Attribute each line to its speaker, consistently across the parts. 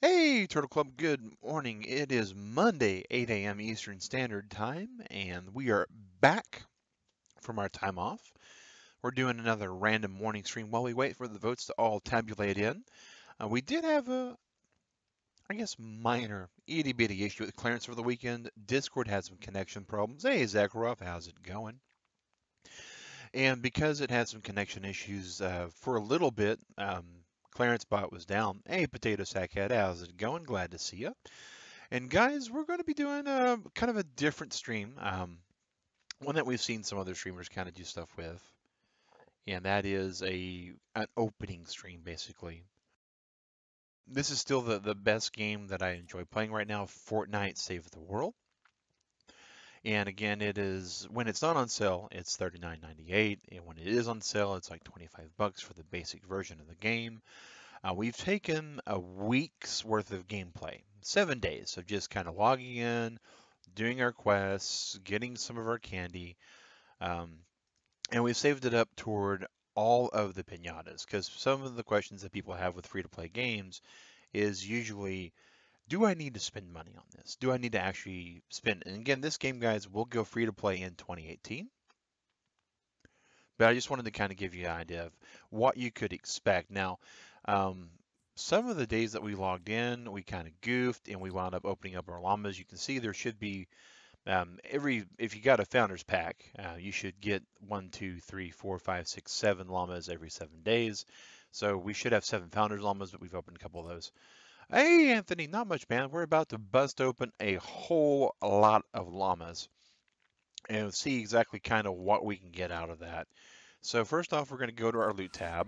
Speaker 1: Hey, Turtle Club, good morning. It is Monday, 8 a.m. Eastern Standard Time, and we are back from our time off. We're doing another random morning stream while we wait for the votes to all tabulate in. Uh, we did have a, I guess, minor itty bitty issue with Clarence for the weekend. Discord had some connection problems. Hey, Zakharov, how's it going? And because it had some connection issues uh, for a little bit, um, Clarence Bot was down. Hey, Potato Sack Head, how's it going? Glad to see you. And guys, we're going to be doing a kind of a different stream, um, one that we've seen some other streamers kind of do stuff with, and that is a an opening stream basically. This is still the the best game that I enjoy playing right now, Fortnite Save the World. And again, it is when it's not on sale, it's $39.98, and when it is on sale, it's like 25 bucks for the basic version of the game. Uh, we've taken a week's worth of gameplay, seven days of just kind of logging in, doing our quests, getting some of our candy, um, and we've saved it up toward all of the pinatas because some of the questions that people have with free-to-play games is usually, do I need to spend money on this? Do I need to actually spend? And again, this game, guys, will go free to play in 2018. But I just wanted to kind of give you an idea of what you could expect. Now, um, some of the days that we logged in, we kind of goofed and we wound up opening up our llamas. You can see there should be um, every, if you got a founder's pack, uh, you should get one, two, three, four, five, six, seven llamas every seven days. So we should have seven founders llamas, but we've opened a couple of those. Hey, Anthony, not much, man. We're about to bust open a whole lot of llamas and see exactly kind of what we can get out of that. So first off, we're going to go to our loot tab.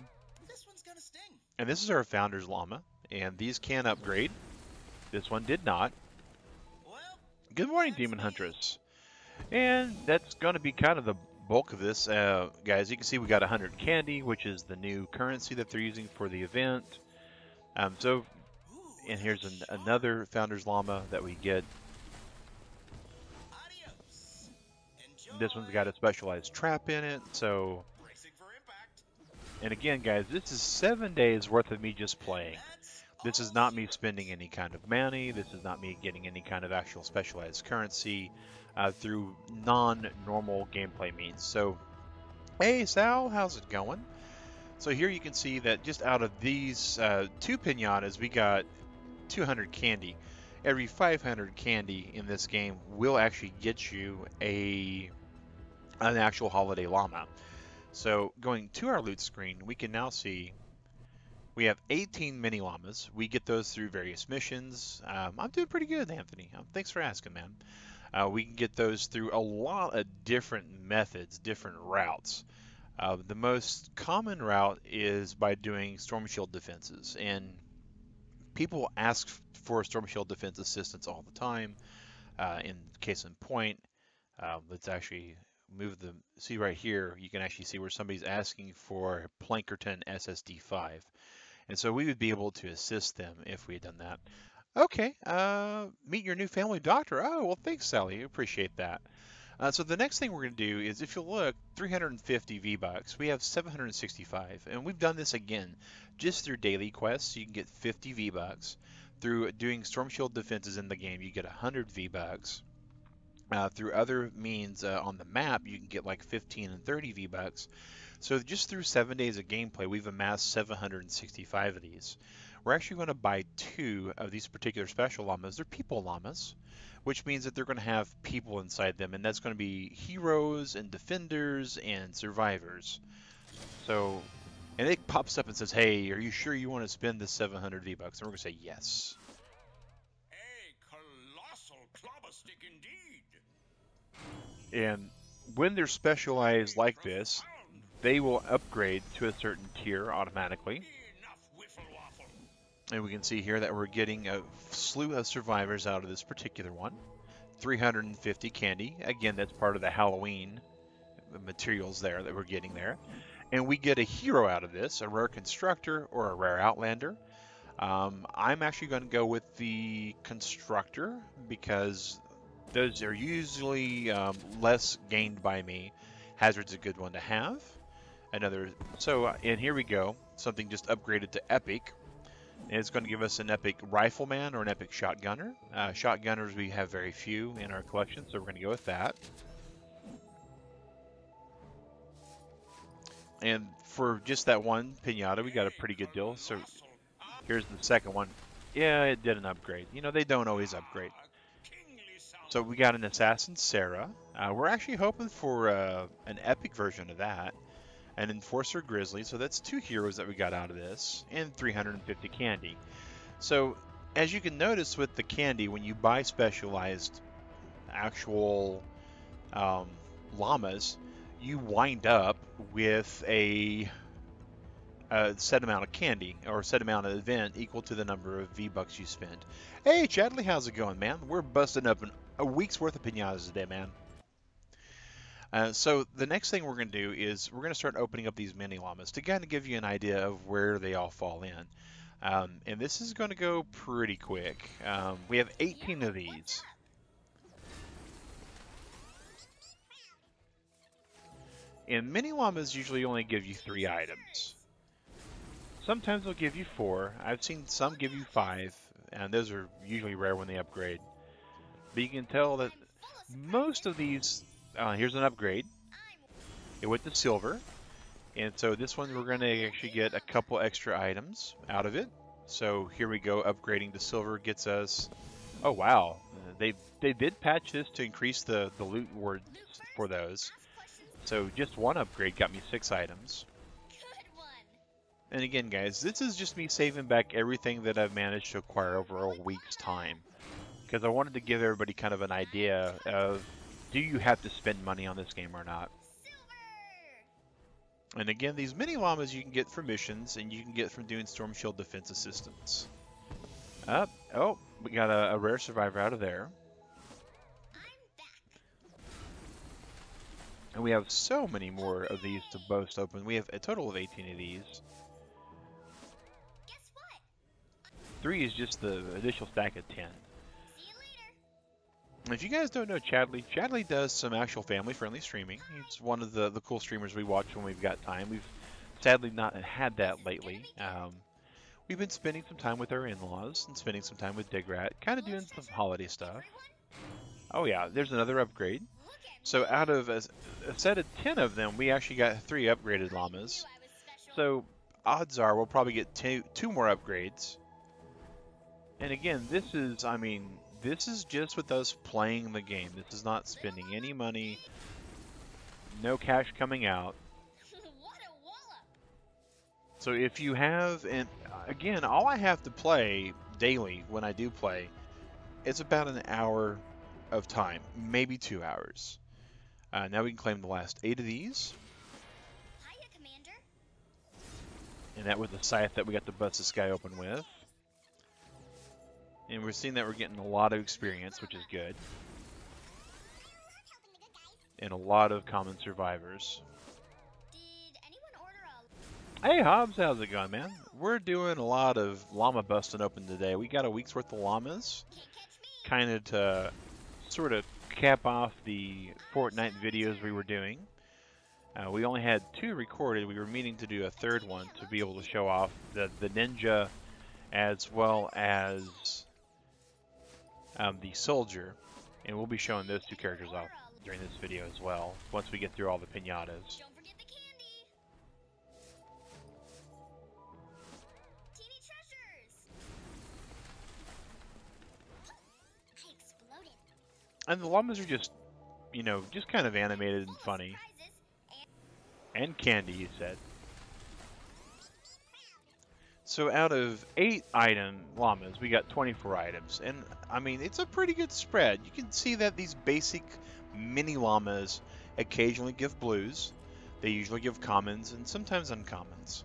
Speaker 1: And this is our Founder's Llama, and these can upgrade. This one did not. Good morning, Demon Huntress. And that's going to be kind of the bulk of this. Uh, guys, you can see we got 100 candy, which is the new currency that they're using for the event. Um, so, and here's an, another Founder's Llama that we get. This one's got a specialized trap in it, so and again, guys, this is seven days worth of me just playing. This is not me spending any kind of money. This is not me getting any kind of actual specialized currency uh, through non-normal gameplay means. So, hey Sal, how's it going? So here you can see that just out of these uh, two pinatas, we got 200 candy. Every 500 candy in this game will actually get you a an actual holiday llama. So going to our loot screen, we can now see we have 18 mini llamas. We get those through various missions. Um, I'm doing pretty good, Anthony. Um, thanks for asking, man. Uh, we can get those through a lot of different methods, different routes. Uh, the most common route is by doing storm shield defenses, and people ask for storm shield defense assistance all the time. Uh, in case in point, uh, let's actually move the, see right here, you can actually see where somebody's asking for Plankerton SSD5. And so we would be able to assist them if we had done that. Okay, uh, meet your new family doctor. Oh, well, thanks, Sally. Appreciate that. Uh, so the next thing we're going to do is, if you look, 350 V-Bucks. We have 765, and we've done this again just through daily quests. You can get 50 V-Bucks. Through doing Storm Shield defenses in the game, you get 100 V-Bucks. Uh, through other means uh, on the map, you can get like 15 and 30 V-Bucks. So just through seven days of gameplay, we've amassed 765 of these. We're actually going to buy two of these particular special llamas. They're people llamas, which means that they're going to have people inside them, and that's going to be heroes and defenders and survivors. So, and it pops up and says, hey, are you sure you want to spend the 700 V-Bucks? And we're going to say yes. And when they're specialized like this, they will upgrade to a certain tier automatically. And we can see here that we're getting a slew of survivors out of this particular one. 350 candy. Again, that's part of the Halloween materials there that we're getting there. And we get a hero out of this, a rare constructor or a rare outlander. Um, I'm actually going to go with the constructor because those are usually um, less gained by me. Hazard's a good one to have. Another, so, uh, and here we go. Something just upgraded to Epic. It's going to give us an epic rifleman or an epic shotgunner. Uh, shotgunners we have very few in our collection, so we're going to go with that. And for just that one pinata, we got a pretty good deal. So here's the second one. Yeah, it did an upgrade. You know, they don't always upgrade. So we got an Assassin Sarah. Uh, we're actually hoping for uh, an epic version of that. An Enforcer Grizzly. So that's two heroes that we got out of this. And 350 candy. So as you can notice with the candy, when you buy specialized actual um, llamas, you wind up with a, a, set amount of candy or set amount of event equal to the number of V-Bucks you spend. Hey, Chadley, how's it going, man? We're busting up an, a week's worth of pinatas today, man. Uh, so the next thing we're going to do is we're going to start opening up these mini llamas to kind of give you an idea of where they all fall in. Um, and this is going to go pretty quick. Um, we have 18 of these. And mini llamas usually only give you three items. Sometimes they'll give you four. I've seen some give you five, and those are usually rare when they upgrade. But you can tell that most of these, uh, here's an upgrade. It went to silver. And so this one we're going to actually get a couple extra items out of it. So here we go, upgrading to silver gets us, oh wow, they they did patch this to increase the, the loot rewards for those. So just one upgrade got me six items. And again, guys, this is just me saving back everything that I've managed to acquire over a week's time. Because I wanted to give everybody kind of an idea of, do you have to spend money on this game or not? And again, these mini llamas you can get from missions, and you can get from doing Storm Shield defense assistance. Up, oh, we got a, a rare survivor out of there. And we have so many more of these to boast open. We have a total of 18 of these. Three is just the initial stack of 10. If you guys don't know Chadley, Chadley does some actual family-friendly streaming. He's one of the, the cool streamers we watch when we've got time. We've sadly not had that lately. Um, we've been spending some time with our in-laws and spending some time with Digrat, kind of doing some holiday stuff. Oh yeah, there's another upgrade. So out of a, a, set of 10 of them, we actually got three upgraded llamas. So odds are we'll probably get two, two more upgrades. And again, this is, I mean, this is just with us playing the game. This is not spending any money, no cash coming out. So if you have, and again, all I have to play daily when I do play, it's about an hour of time, maybe two hours. Uh, now we can claim the last eight of these. Hiya, Commander. And that was the scythe that we got to bust this guy open with. And we're seeing that we're getting a lot of experience, which is good. And a lot of common survivors. Hey Hobbs, how's it going, man? We're doing a lot of llama busting open today. We got a week's worth of llamas, kind of to sort of cap off the Fortnite videos we were doing. Uh, we only had two recorded. We were meaning to do a third one to be able to show off the, the ninja as well as um, the soldier. And we'll be showing those two characters off during this video as well, once we get through all the pinatas. And the llamas are just, you know, just kind of animated and funny. And candy, you said. So out of eight item llamas, we got 24 items. And, I mean, it's a pretty good spread. You can see that these basic mini llamas occasionally give blues. They usually give commons and sometimes uncommons.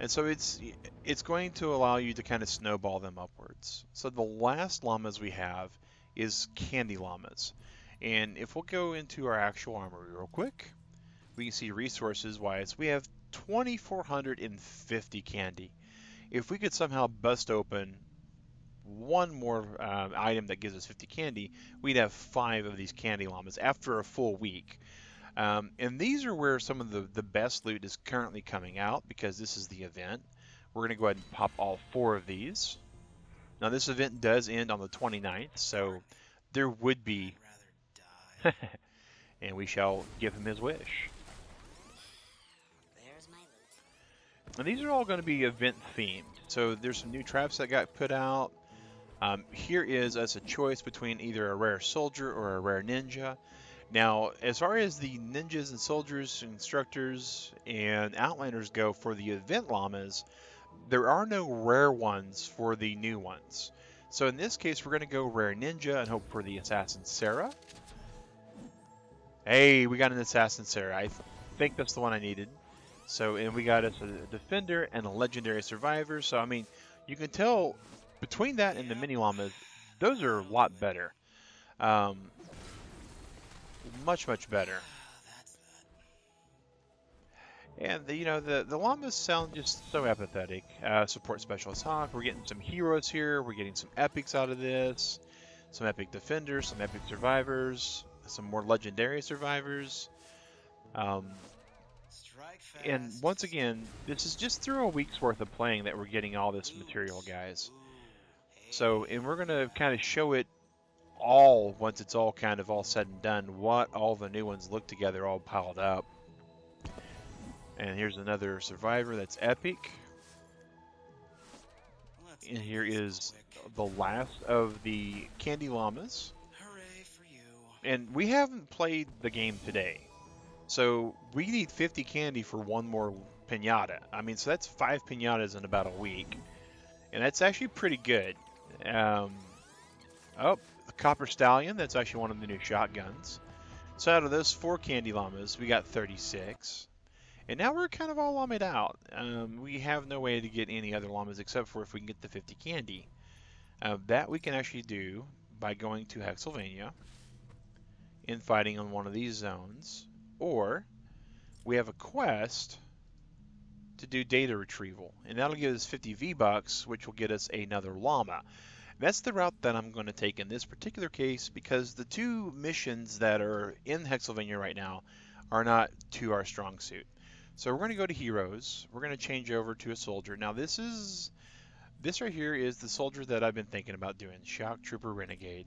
Speaker 1: And so it's it's going to allow you to kind of snowball them upwards. So the last llamas we have is candy llamas. And if we'll go into our actual armory real quick, we can see resources wise, we have 2,450 candy. If we could somehow bust open one more uh, item that gives us 50 candy, we'd have five of these candy llamas after a full week. Um, and these are where some of the, the best loot is currently coming out because this is the event. We're going to go ahead and pop all four of these. Now this event does end on the 29th, so there would be... and we shall give him his wish. And these are all going to be event themed. So there's some new traps that got put out. Um, here is us a choice between either a rare soldier or a rare ninja. Now, as far as the ninjas and soldiers, constructors, and outlanders go for the event llamas, there are no rare ones for the new ones. So in this case, we're going to go rare ninja and hope for the assassin Sarah. Hey, we got an assassin Sarah. I th think that's the one I needed. So, and we got us a defender and a legendary survivor. So, I mean, you can tell between that and the mini llamas, those are a lot better. Um, much, much better. And the, you know the the llamas sound just so apathetic. Uh, support specialist Hawk. We're getting some heroes here. We're getting some epics out of this. Some epic defenders, some epic survivors, some more legendary survivors. Um, and once again, this is just through a week's worth of playing that we're getting all this material, guys. So, and we're going to kind of show it all once it's all kind of all said and done, what all the new ones look together all piled up. And here's another survivor that's epic. And here is the last of the Candy Llamas. And we haven't played the game today. So we need 50 candy for one more pinata. I mean, so that's five pinatas in about a week. And that's actually pretty good. Um, oh, the Copper Stallion, that's actually one of the new shotguns. So out of those four candy llamas, we got 36. And now we're kind of all llamaed out. Um, we have no way to get any other llamas except for if we can get the 50 candy. Uh, that we can actually do by going to Hexylvania and fighting on one of these zones. Or we have a quest to do data retrieval. And that'll give us 50 V-Bucks, which will get us another llama. That's the route that I'm going to take in this particular case because the two missions that are in Hexylvania right now are not to our strong suit. So we're going to go to heroes. We're going to change over to a soldier. Now this is this right here is the soldier that I've been thinking about doing, Shock Trooper Renegade.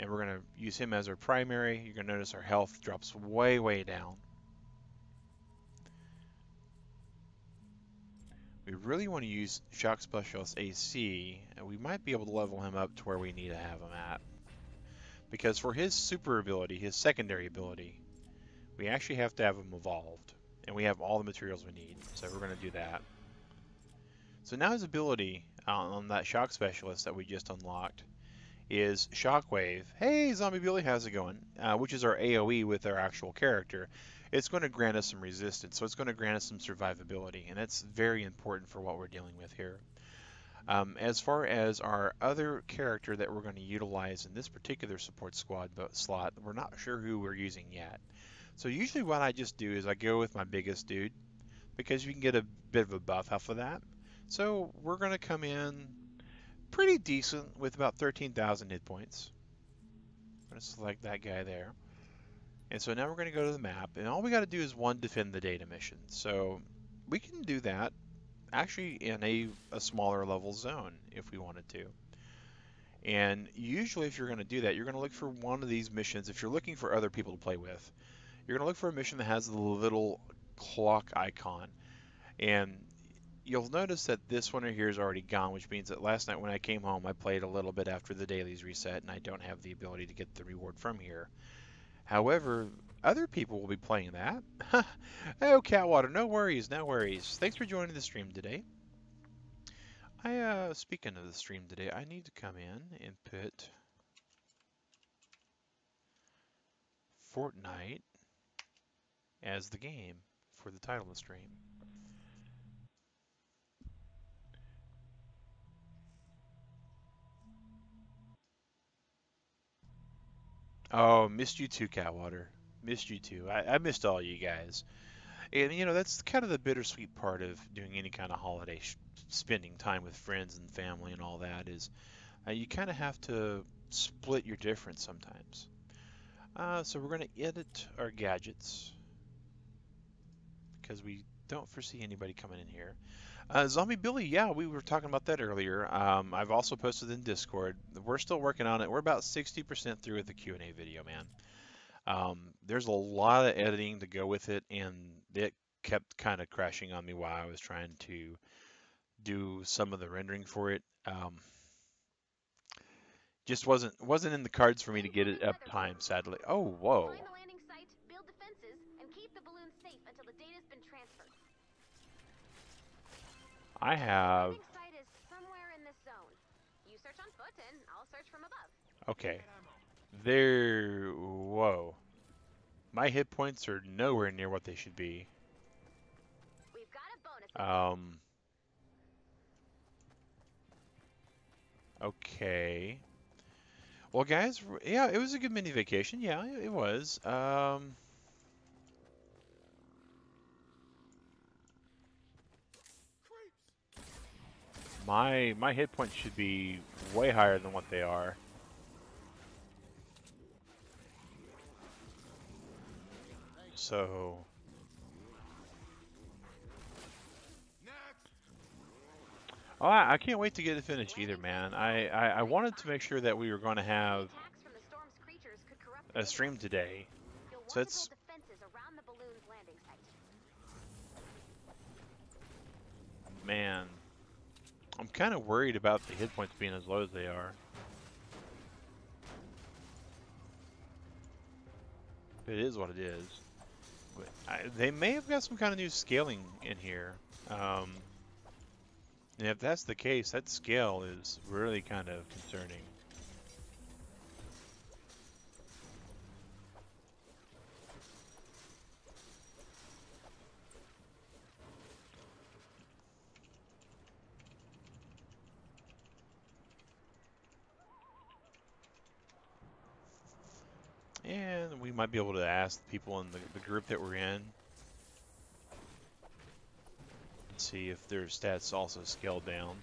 Speaker 1: And we're going to use him as our primary. You're going to notice our health drops way, way down. We really want to use Shock Specialist AC, and we might be able to level him up to where we need to have him at. Because for his super ability, his secondary ability, we actually have to have him evolved. And we have all the materials we need, so we're going to do that. So now his ability uh, on that Shock Specialist that we just unlocked is Shockwave. Hey, Zombie Billy, how's it going? Uh, which is our AoE with our actual character it's going to grant us some resistance. So it's going to grant us some survivability, and that's very important for what we're dealing with here. Um, as far as our other character that we're going to utilize in this particular support squad slot, we're not sure who we're using yet. So usually what I just do is I go with my biggest dude because you can get a bit of a buff off of that. So we're going to come in pretty decent with about 13,000 hit points. I'm going to select that guy there. And so now we're going to go to the map, and all we got to do is one, defend the data mission. So we can do that actually in a, a smaller level zone if we wanted to. And usually if you're going to do that, you're going to look for one of these missions. If you're looking for other people to play with, you're going to look for a mission that has the little clock icon. And you'll notice that this one right here is already gone, which means that last night when I came home, I played a little bit after the dailies reset, and I don't have the ability to get the reward from here. However, other people will be playing that. oh, Catwater, no worries, no worries. Thanks for joining the stream today. I, uh, speaking of the stream today, I need to come in and put Fortnite as the game for the title of the stream. Oh, missed you too, Catwater. Missed you too. I, I missed all you guys. And, you know, that's kind of the bittersweet part of doing any kind of holiday spending time with friends and family and all that is uh, you kind of have to split your difference sometimes. Uh, so we're going to edit our gadgets because we don't foresee anybody coming in here. Uh, Zombie Billy, yeah, we were talking about that earlier. Um, I've also posted in Discord. We're still working on it. We're about 60% through with the Q&A video, man. Um, there's a lot of editing to go with it, and it kept kind of crashing on me while I was trying to do some of the rendering for it. Um, just wasn't wasn't in the cards for me to get it up time, sadly. Oh, whoa.
Speaker 2: From have...
Speaker 1: okay. There. Whoa. My hit points are nowhere near what they should be.
Speaker 2: We've got a bonus.
Speaker 1: Um. Okay. Well, guys, yeah, it was a good mini vacation. Yeah, it it was. Um. My my hit points should be way higher than what they are. So. Oh, I, I can't wait to get it finished either, man. I, I, I wanted to make sure that we were going to have a stream today. So it's-. Man, I'm kind of worried about the hit points being as low as they are. It is what it is. I, they may have got some kind of new scaling in here. Um, and if that's the case, that scale is really kind of concerning. And we might be able to ask the people in the, the group that we're in. See if their stats also scale down.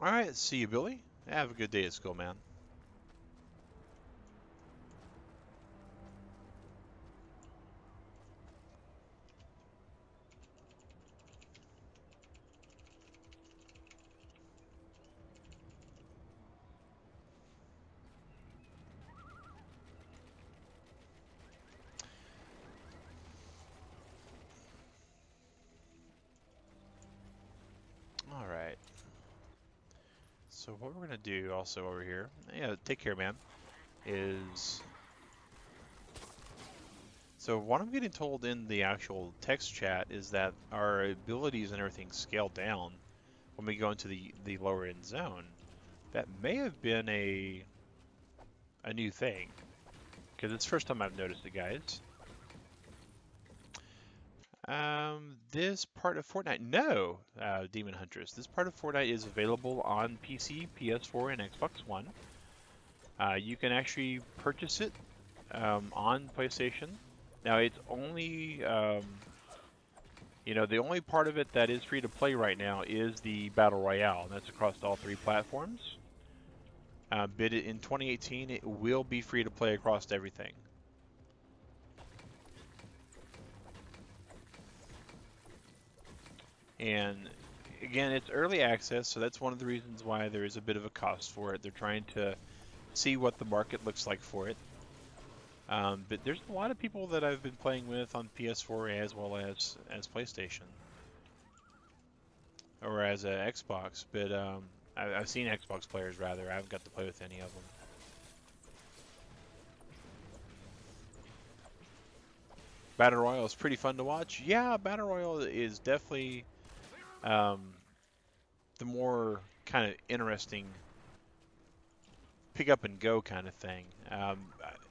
Speaker 1: Alright, see you, Billy. Have a good day at school, man. All right. So what we're gonna do also over here, yeah, take care, man, is so what I'm getting told in the actual text chat is that our abilities and everything scale down when we go into the the lower end zone. That may have been a a new thing because it's the first time I've noticed it, guys. Um, this part of Fortnite, no, uh, Demon Huntress. This part of Fortnite is available on PC, PS4, and Xbox One. Uh, you can actually purchase it um, on PlayStation. Now, it's only, um, you know, the only part of it that is free to play right now is the Battle Royale, and that's across all three platforms. Uh, but in 2018, it will be free to play across everything. And again, it's early access, so that's one of the reasons why there is a bit of a cost for it. They're trying to see what the market looks like for it. Um, but there's a lot of people that I've been playing with on PS4 as well as as PlayStation or as a Xbox. But um, I, I've seen Xbox players rather. I haven't got to play with any of them. Battle Royale is pretty fun to watch. Yeah, Battle Royale is definitely um, the more kind of interesting pick up and go kind of thing. Um,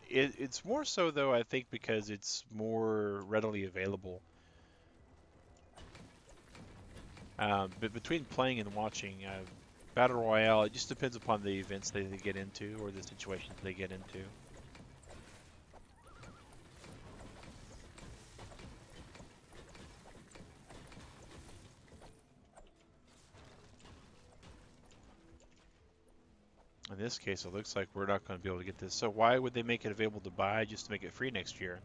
Speaker 1: it, it's more so though, I think, because it's more readily available. Um, but between playing and watching, uh, Battle Royale, it just depends upon the events they get into or the situations they get into. In this case, it looks like we're not going to be able to get this. So why would they make it available to buy just to make it free next year?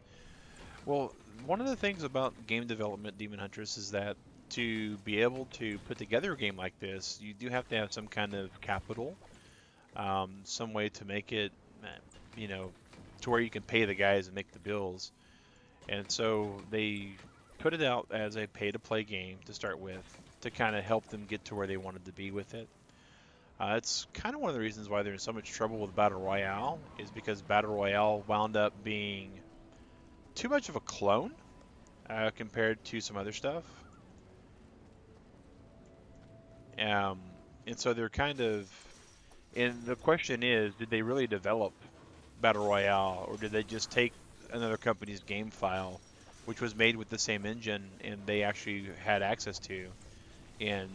Speaker 1: Well, one of the things about game development, Demon Huntress, is that to be able to put together a game like this, you do have to have some kind of capital, um, some way to make it, uh, you know, to where you can pay the guys and make the bills. And so they put it out as a pay-to-play game to start with, to kind of help them get to where they wanted to be with it. Uh, it's kind of one of the reasons why they're in so much trouble with Battle Royale, is because Battle Royale wound up being too much of a clone uh, compared to some other stuff. Um, and so they're kind of, and the question is, did they really develop Battle Royale, or did they just take another company's game file, which was made with the same engine, and they actually had access to, and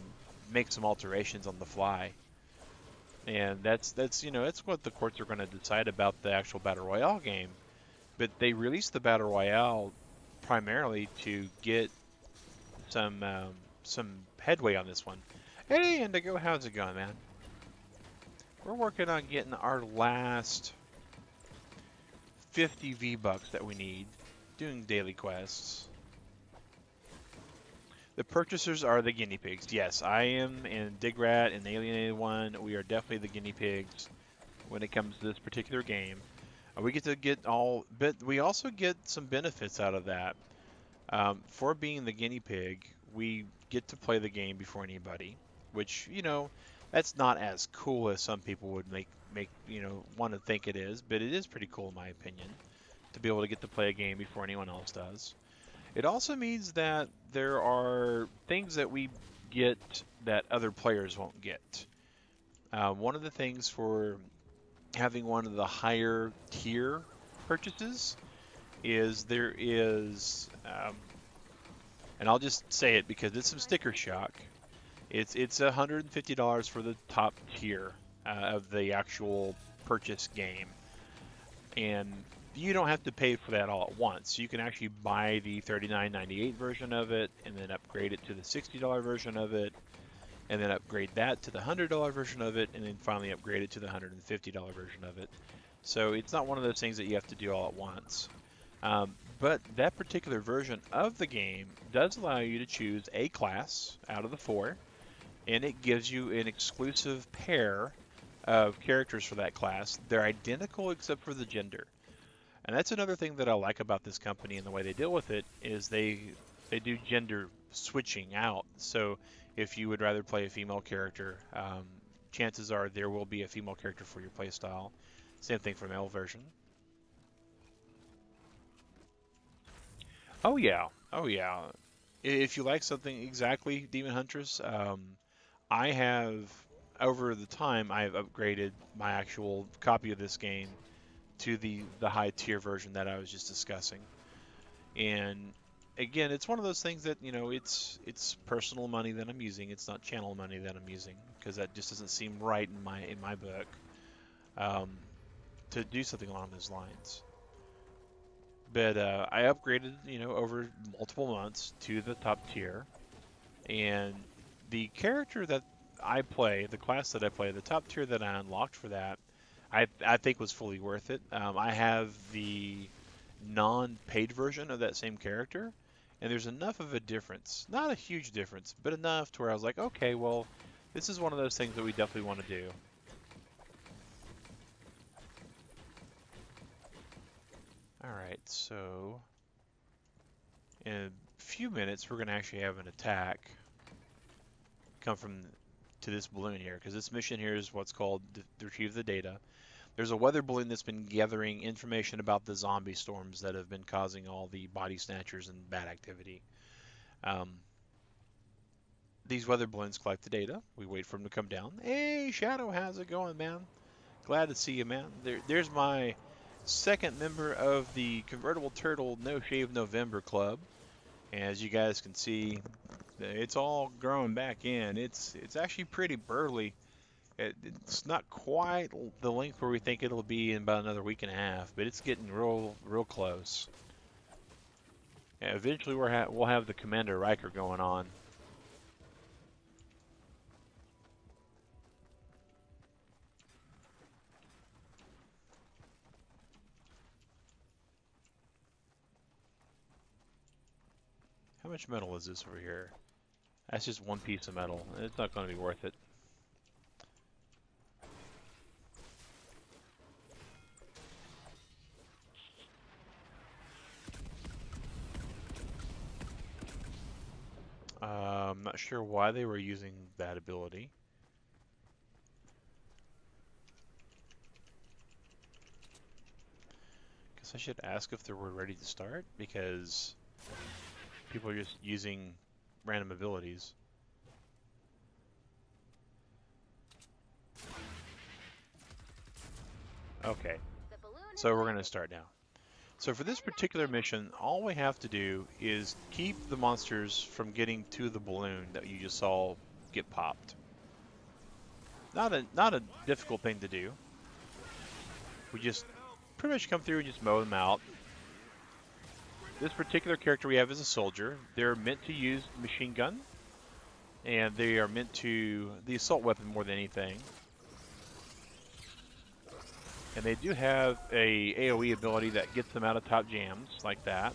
Speaker 1: make some alterations on the fly? And that's that's you know that's what the courts are going to decide about the actual Battle Royale game. But they released the Battle Royale primarily to get some um, some headway on this one. Hey, Indigo, how's it going, man? We're working on getting our last 50 V-Bucks that we need, doing daily quests. The purchasers are the guinea pigs. Yes, I am, and Digrat and Alienated One, we are definitely the guinea pigs when it comes to this particular game. Uh, we get to get all, but we also get some benefits out of that. Um, for being the guinea pig, we get to play the game before anybody which you know that's not as cool as some people would make make you know want to think it is, but it is pretty cool in my opinion to be able to get to play a game before anyone else does. It also means that there are things that we get that other players won't get. Uh, one of the things for having one of the higher tier purchases is there is, um, and I'll just say it because it's some sticker shock. It's it's $150 for the top tier uh, of the actual purchase game, and you don't have to pay for that all at once. You can actually buy the $39.98 version of it, and then upgrade it to the $60 version of it, and then upgrade that to the $100 version of it, and then finally upgrade it to the $150 version of it. So it's not one of those things that you have to do all at once. Um, but that particular version of the game does allow you to choose a class out of the four and it gives you an exclusive pair of characters for that class. They're identical except for the gender. And that's another thing that I like about this company and the way they deal with it is they they do gender switching out. So if you would rather play a female character, um, chances are there will be a female character for your playstyle. Same thing for male version. Oh yeah, oh yeah. If you like something exactly Demon Huntress, um, I have, over the time, I have upgraded my actual copy of this game to the, the high tier version that I was just discussing. And again, it's one of those things that, you know, it's it's personal money that I'm using. It's not channel money that I'm using because that just doesn't seem right in my in my book um, to do something along those lines. But uh, I upgraded, you know, over multiple months to the top tier, and the character that I play, the class that I play, the top tier that I unlocked for that, I, I think was fully worth it. Um, I have the non-paid version of that same character, and there's enough of a difference, not a huge difference, but enough to where I was like, okay, well, this is one of those things that we definitely want to do. Alright, so in a few minutes we're going to actually have an attack come from to this balloon here because this mission here is what's called retrieve the data. There's a weather balloon that's been gathering information about the zombie storms that have been causing all the body snatchers and bad activity. Um, these weather balloons collect the data. We wait for them to come down. Hey, Shadow, how's it going, man? Glad to see you, man. There, there's my second member of the Convertible Turtle No Shave November Club. As you guys can see, it's all growing back in. It's it's actually pretty burly it's not quite the length where we think it'll be in about another week and a half, but it's getting real, real close. Yeah, eventually we're ha we'll have the Commander Riker going on. How much metal is this over here? That's just one piece of metal. It's not going to be worth it. Uh, I'm not sure why they were using that ability. Guess I should ask if they were ready to start because people are just using random abilities. Okay,
Speaker 2: The balloon is
Speaker 1: so we're going to start now. So for this particular mission, all we have to do is keep the monsters from getting to the balloon that you just saw get popped. Not a not a difficult thing to do. We just pretty much come through and just mow them out. This particular character we have is a soldier. They're meant to use machine gun, and they are meant to the assault weapon more than anything. And they do have a AoE ability that gets them out of top jams, like that.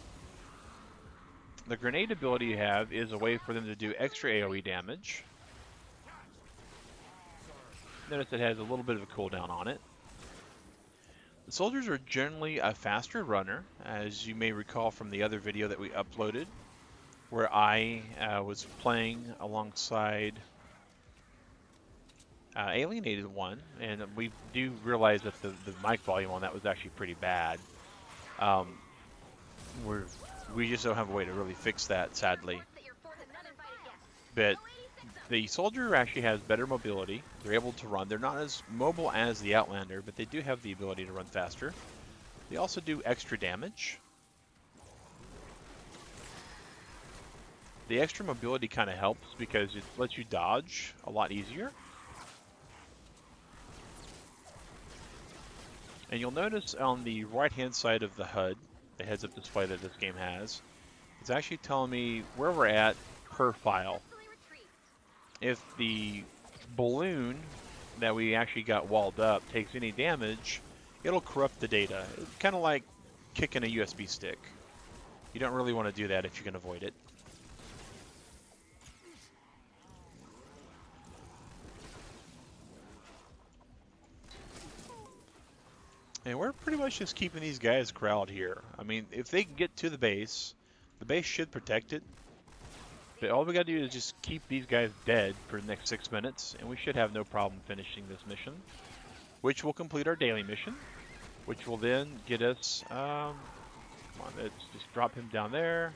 Speaker 1: The grenade ability you have is a way for them to do extra AoE damage. Notice it has a little bit of a cooldown on it. The soldiers are generally a faster runner, as you may recall from the other video that we uploaded, where I uh, was playing alongside uh, Alienated One, and we do realize that the, the mic volume on that was actually pretty bad. Um, we're, we just don't have a way to really fix that, sadly. But the soldier actually has better mobility. They're able to run. They're not as mobile as the Outlander, but they do have the ability to run faster. They also do extra damage. The extra mobility kind of helps because it lets you dodge a lot easier. And you'll notice on the right hand side of the HUD, the heads up display that this game has, it's actually telling me where we're at per file if the balloon that we actually got walled up takes any damage, it'll corrupt the data. It's kind of like kicking a USB stick. You don't really want to do that if you can avoid it. And we're pretty much just keeping these guys corralled here. I mean, if they can get to the base, the base should protect it. But all we gotta do is just keep these guys dead for the next six minutes, and we should have no problem finishing this mission. Which will complete our daily mission, which will then get us, um, come on, let's just drop him down there.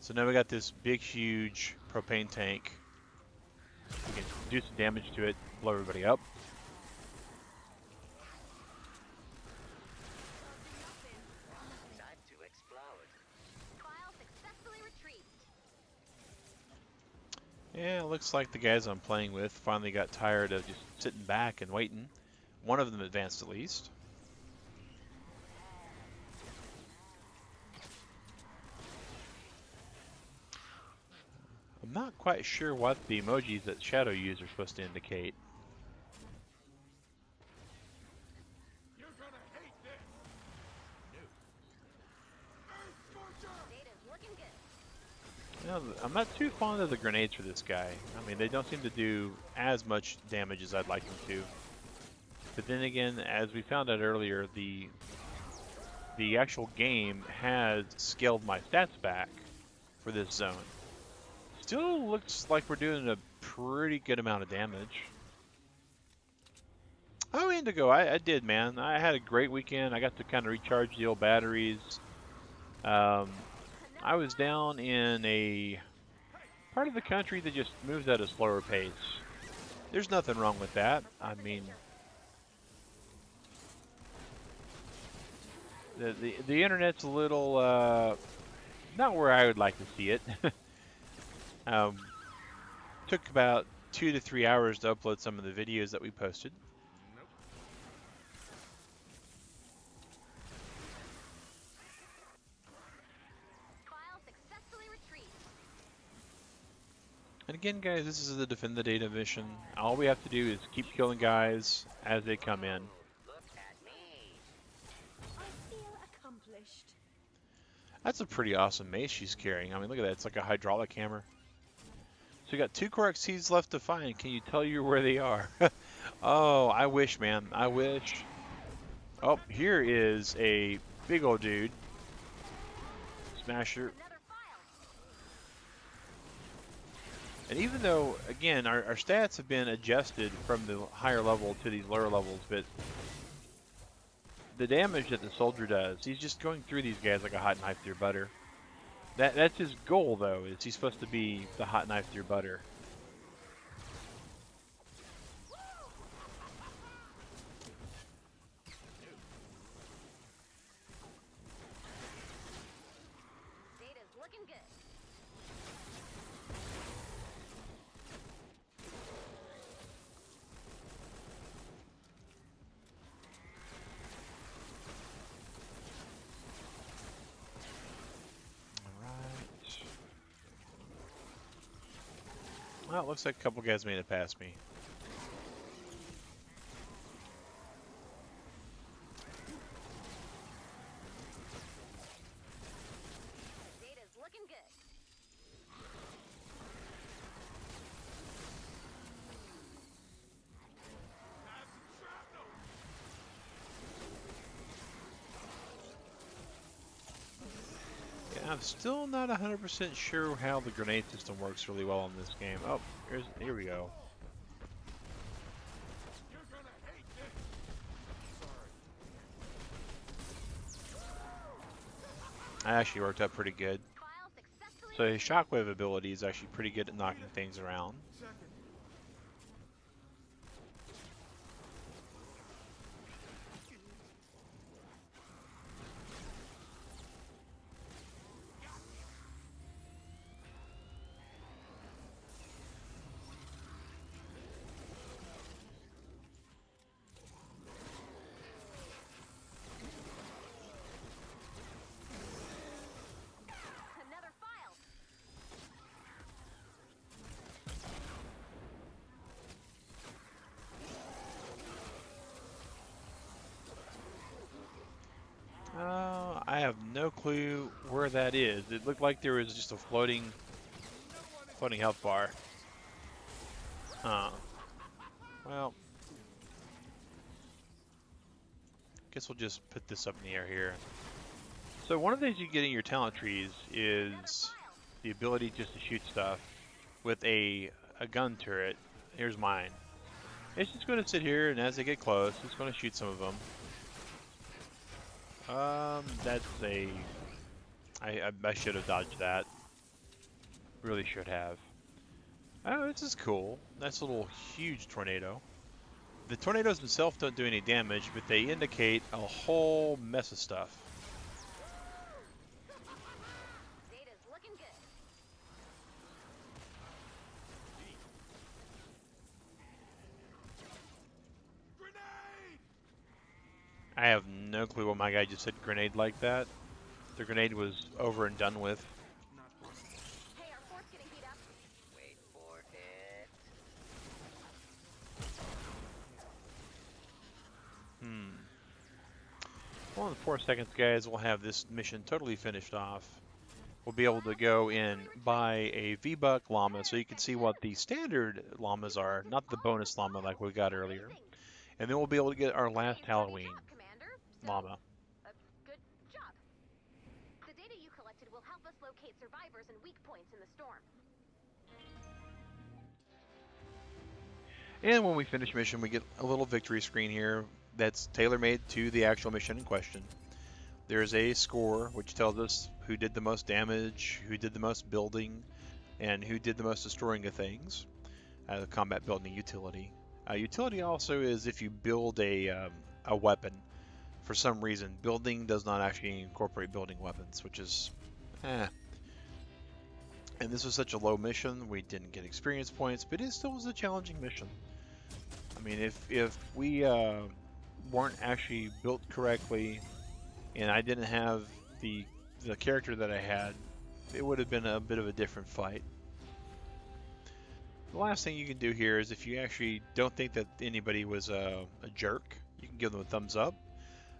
Speaker 1: So now we got this big, huge propane tank. We can do some damage to it, blow everybody up.
Speaker 3: Time to explode.
Speaker 2: File successfully retrieved.
Speaker 1: Yeah, it looks like the guys I'm playing with finally got tired of just sitting back and waiting. One of them advanced at least. I'm not quite sure what the emojis that Shadow used are supposed to indicate.
Speaker 2: Data's looking good.
Speaker 1: You know, I'm not too fond of the grenades for this guy. I mean, they don't seem to do as much damage as I'd like them to. But then again, as we found out earlier, the the actual game has scaled my stats back for this zone. Still looks like we're doing a pretty good amount of damage. Oh, Indigo, I, I did, man. I had a great weekend. I got to kind of recharge the old batteries. Um, I was down in a part of the country that just moves at a slower pace. There's nothing wrong with that. I mean, the the, the internet's a little uh, not where I would like to see it. um, took about two to three hours to upload some of the videos that we posted. And again, guys, this is the defend the data mission. All we have to do is keep killing guys as they come in. That's a pretty awesome mace she's carrying. I mean, look at that. It's like a hydraulic hammer. So you got two correct seeds left to find. Can you tell you where they are? oh, I wish, man. I wish. Oh, here is a big old dude. Smasher.
Speaker 2: Another file.
Speaker 1: And even though, again, our, our stats have been adjusted from the higher level to these lower levels, but the damage that the soldier does, he's just going through these guys like a hot knife through butter. That That's his goal, though, is he's supposed to be the hot knife through butter.
Speaker 2: Data's looking good.
Speaker 1: Alright. Well, it looks like a couple guys made it past me.
Speaker 2: Data's looking good.
Speaker 1: Yeah, I'm still not 100% sure how the grenade system works really well in this game. Oh, here we go. That actually worked out pretty good. So his shockwave ability is actually pretty good at knocking things around.
Speaker 2: Another file.
Speaker 1: Uh, I have no clue where that is. It looked like there was just a floating, floating health bar. Huh. Well, guess we'll just put this up in the air here. So one of the things you get in your talent trees is the ability just to shoot stuff with a a gun turret. Here's mine. It's just going to sit here, and as they get close, it's going to shoot some of them. Um, that's a. I, I, I should have dodged that. Really should have. Oh, this is cool. Nice little huge tornado. The tornadoes themselves don't do any damage, but they indicate a whole mess of stuff.
Speaker 2: Data's looking good.
Speaker 1: I have no clue what my guy just said grenade like that. The grenade was over and done with.
Speaker 2: Hey, our fort's getting heat up.
Speaker 3: Wait for it.
Speaker 1: Hmm. Well, in four seconds, guys, we'll have this mission totally finished off. We'll be able to go and buy a V-Buck llama so you can see what the standard llamas are, not the bonus llama like we got earlier. And then we'll be able to get our last Halloween
Speaker 2: good job, Commander. So,
Speaker 1: llama.
Speaker 2: uh, good job. The data you collected will help us and weak points in the storm.
Speaker 1: And when we finish mission, we get a little victory screen here that's tailor-made to the actual mission in question. There's a score which tells us who did the most damage, who did the most building, and who did the most destroying of things. Uh, the combat building utility. Uh, utility also is if you build a um, a weapon. For some reason, building does not actually incorporate building weapons, which is, eh. And this was such a low mission, we didn't get experience points, but it still was a challenging mission. I mean, if if we uh, weren't actually built correctly, and I didn't have the the character that I had, it would have been a bit of a different fight. The last thing you can do here is if you actually don't think that anybody was a, a jerk, you can give them a thumbs up.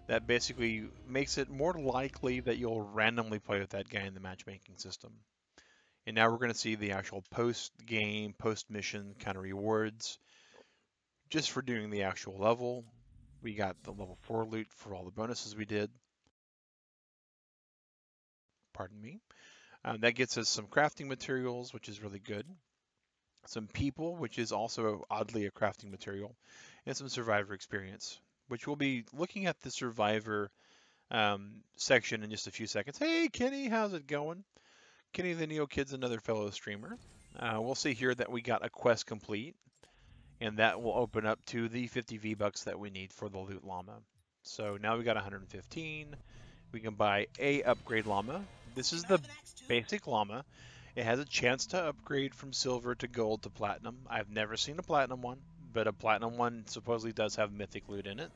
Speaker 1: that basically makes it more likely that you'll randomly play with that guy in the matchmaking system. And now we're going to see the actual post-game, post-mission kind of rewards just for doing the actual level. We got the level 4 loot for all the bonuses we did. Pardon me. Um, that gets us some crafting materials, which is really good. Some people, which is also oddly a crafting material. And some survivor experience, which we'll be looking at the survivor um, section in just a few seconds. Hey, Kenny, how's it going? Kenny the Neo Kid's another fellow streamer. Uh, we'll see here that we got a quest complete, and that will open up to the 50 V-Bucks that we need for the Loot Llama. So now we got 115. We can buy a upgrade llama. This is the basic llama. It has a chance to upgrade from silver to gold to platinum. I've never seen a platinum one, but a platinum one supposedly does have mythic loot in it.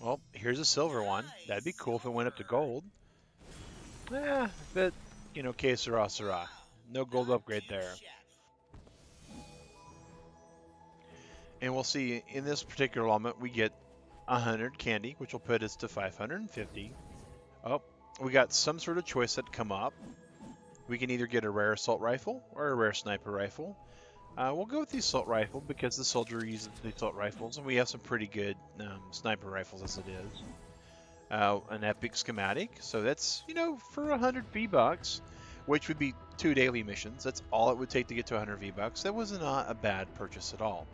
Speaker 1: Well, here's a silver one. That'd be cool if it went up to gold. Yeah, but you know, que sera. No gold upgrade there. And we'll see in this particular element we get 100 candy, which will put us to 550. Oh, we got some sort of choice that come up. We can either get a rare assault rifle or a rare sniper rifle. Uh, we'll go with the assault rifle because the soldier uses the assault rifles, and we have some pretty good um, sniper rifles as it is uh, an epic schematic. So that's, you know, for 100 V-Bucks, which would be two daily missions. That's all it would take to get to 100 V-Bucks. That was not a bad purchase at all.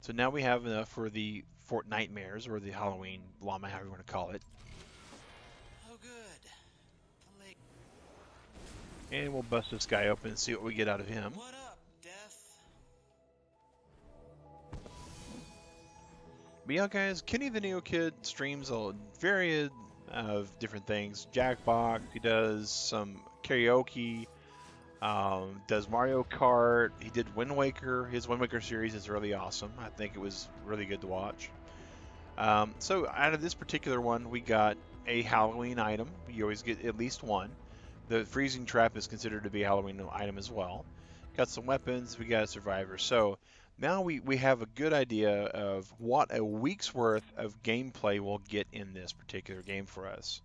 Speaker 1: So now we have enough for the Fortnitemares, or the Halloween llama, however you want to call it.
Speaker 4: Oh, good.
Speaker 1: And we'll bust this guy open and see what we get out of him. But yeah, guys, Kenny the Neo Kid streams a varied of different things. Jackbox, he does some karaoke, um, does Mario Kart. He did Wind Waker. His Wind Waker series is really awesome. I think it was really good to watch. Um, so out of this particular one, we got a Halloween item. You always get at least one. The freezing trap is considered to be a Halloween item as well. Got some weapons. We got a survivor. So now we, we have a good idea of what a week's worth of gameplay we'll get in this particular game for us.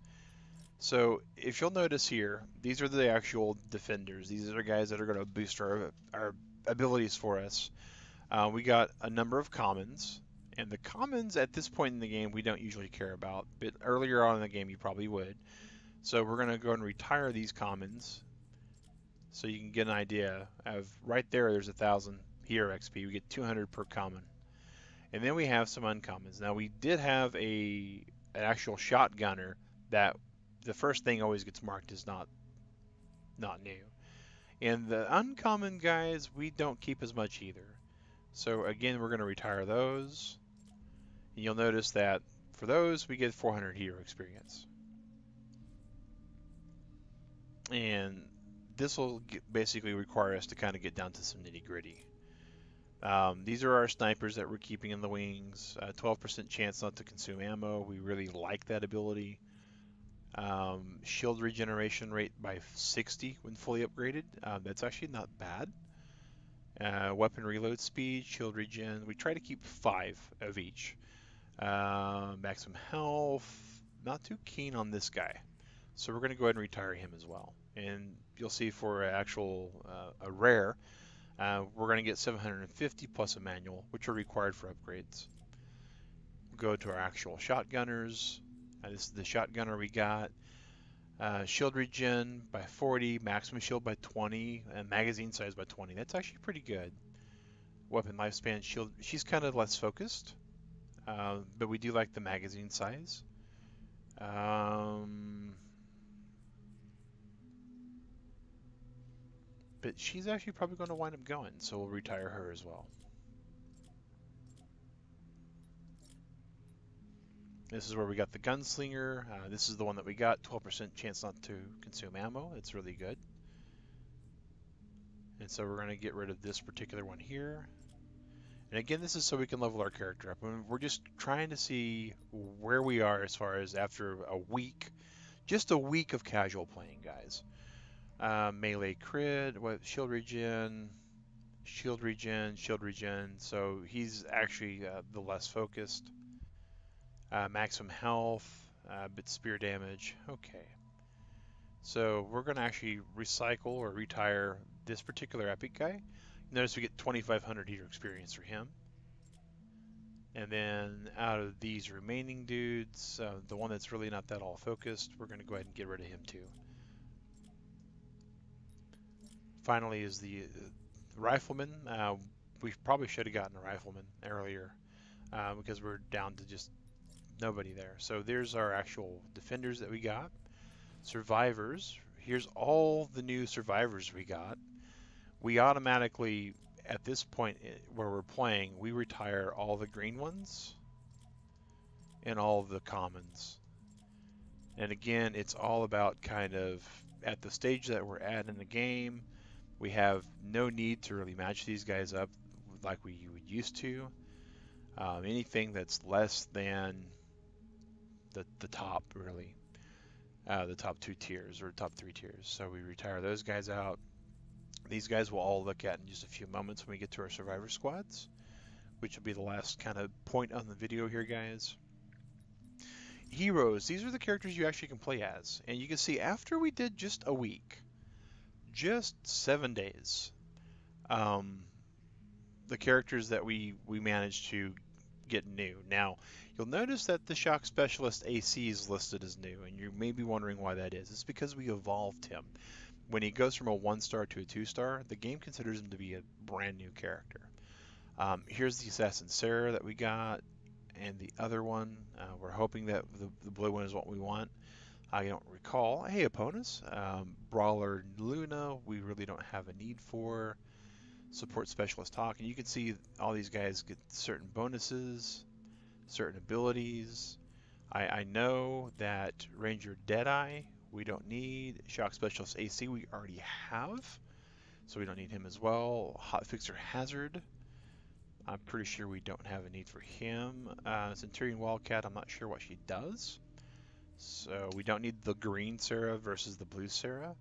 Speaker 1: So if you'll notice here, these are the actual defenders. These are the guys that are going to boost our, our abilities for us. Uh, we got a number of commons, and the commons at this point in the game we don't usually care about, but earlier on in the game you probably would. So we're going to go and retire these commons so you can get an idea of right there there's a thousand hero XP. We get 200 per common. And then we have some uncommons. Now we did have a an actual shotgunner that the first thing always gets marked as not not new. And the uncommon guys we don't keep as much either. So again we're going to retire those. And you'll notice that for those we get 400 hero experience. And this will basically require us to kind of get down to some nitty gritty. Um, these are our snipers that we're keeping in the wings. 12% uh, chance not to consume ammo. We really like that ability. Um, shield regeneration rate by 60 when fully upgraded. Um, that's actually not bad. Uh, weapon reload speed, shield regen. We try to keep five of each. Uh, maximum health. Not too keen on this guy. So we're going to go ahead and retire him as well. And you'll see for actual uh, a rare, uh, we're going to get 750 plus a manual, which are required for upgrades. We'll go to our actual shotgunners. Uh, this is the shotgunner we got. Uh, shield regen by 40, maximum shield by 20, and magazine size by 20. That's actually pretty good. Weapon lifespan shield, she's kind of less focused, uh, but we do like the magazine size. Um, But she's actually probably going to wind up going, so we'll retire her as well. This is where we got the gunslinger. Uh, this is the one that we got. 12% chance not to consume ammo. It's really good. And so we're going to get rid of this particular one here. And again, this is so we can level our character up. We're just trying to see where we are as far as after a week, just a week of casual playing, guys. Uh, melee crit, what shield regen, shield regen, shield regen. So he's actually uh, the less focused. Uh, maximum health, uh, bit spear damage. Okay. So we're going to actually recycle or retire this particular epic guy. Notice we get 2,500 year experience for him. And then out of these remaining dudes, uh, the one that's really not that all focused, we're going to go ahead and get rid of him too. Finally is the, uh, rifleman. Uh, we probably should have gotten a rifleman earlier uh, because we're down to just nobody there. So there's our actual defenders that we got. Survivors. Here's all the new survivors we got. We automatically, at this point where we're playing, we retire all the green ones and all the commons. And again, it's all about kind of at the stage that we're at in the game, we have no need to really match these guys up like we would used to. Um, anything that's less than the, the top, really, uh, the top two tiers or top three tiers. So we retire those guys out. These guys we'll all look at in just a few moments when we get to our survivor squads, which will be the last kind of point on the video here, guys. Heroes, these are the characters you actually can play as. And you can see after we did just a week, just seven days, um, the characters that we, we managed to get new. Now, you'll notice that the Shock Specialist AC is listed as new, and you may be wondering why that is. It's because we evolved him. When he goes from a one star to a two star, the game considers him to be a brand new character. Um, here's the Assassin Sarah that we got, and the other one. Uh, we're hoping that the, the, blue one is what we want. I don't recall. Hey, opponents. Um, Brawler Luna, we really don't have a need for. Support specialist Hawk and you can see all these guys get certain bonuses certain abilities. I, I know that Ranger Deadeye we don't need. Shock Specialist AC we already have so we don't need him as well. Hot Fixer Hazard I'm pretty sure we don't have a need for him. Uh, Centurion Wildcat I'm not sure what she does so we don't need the green Sarah versus the blue Sarah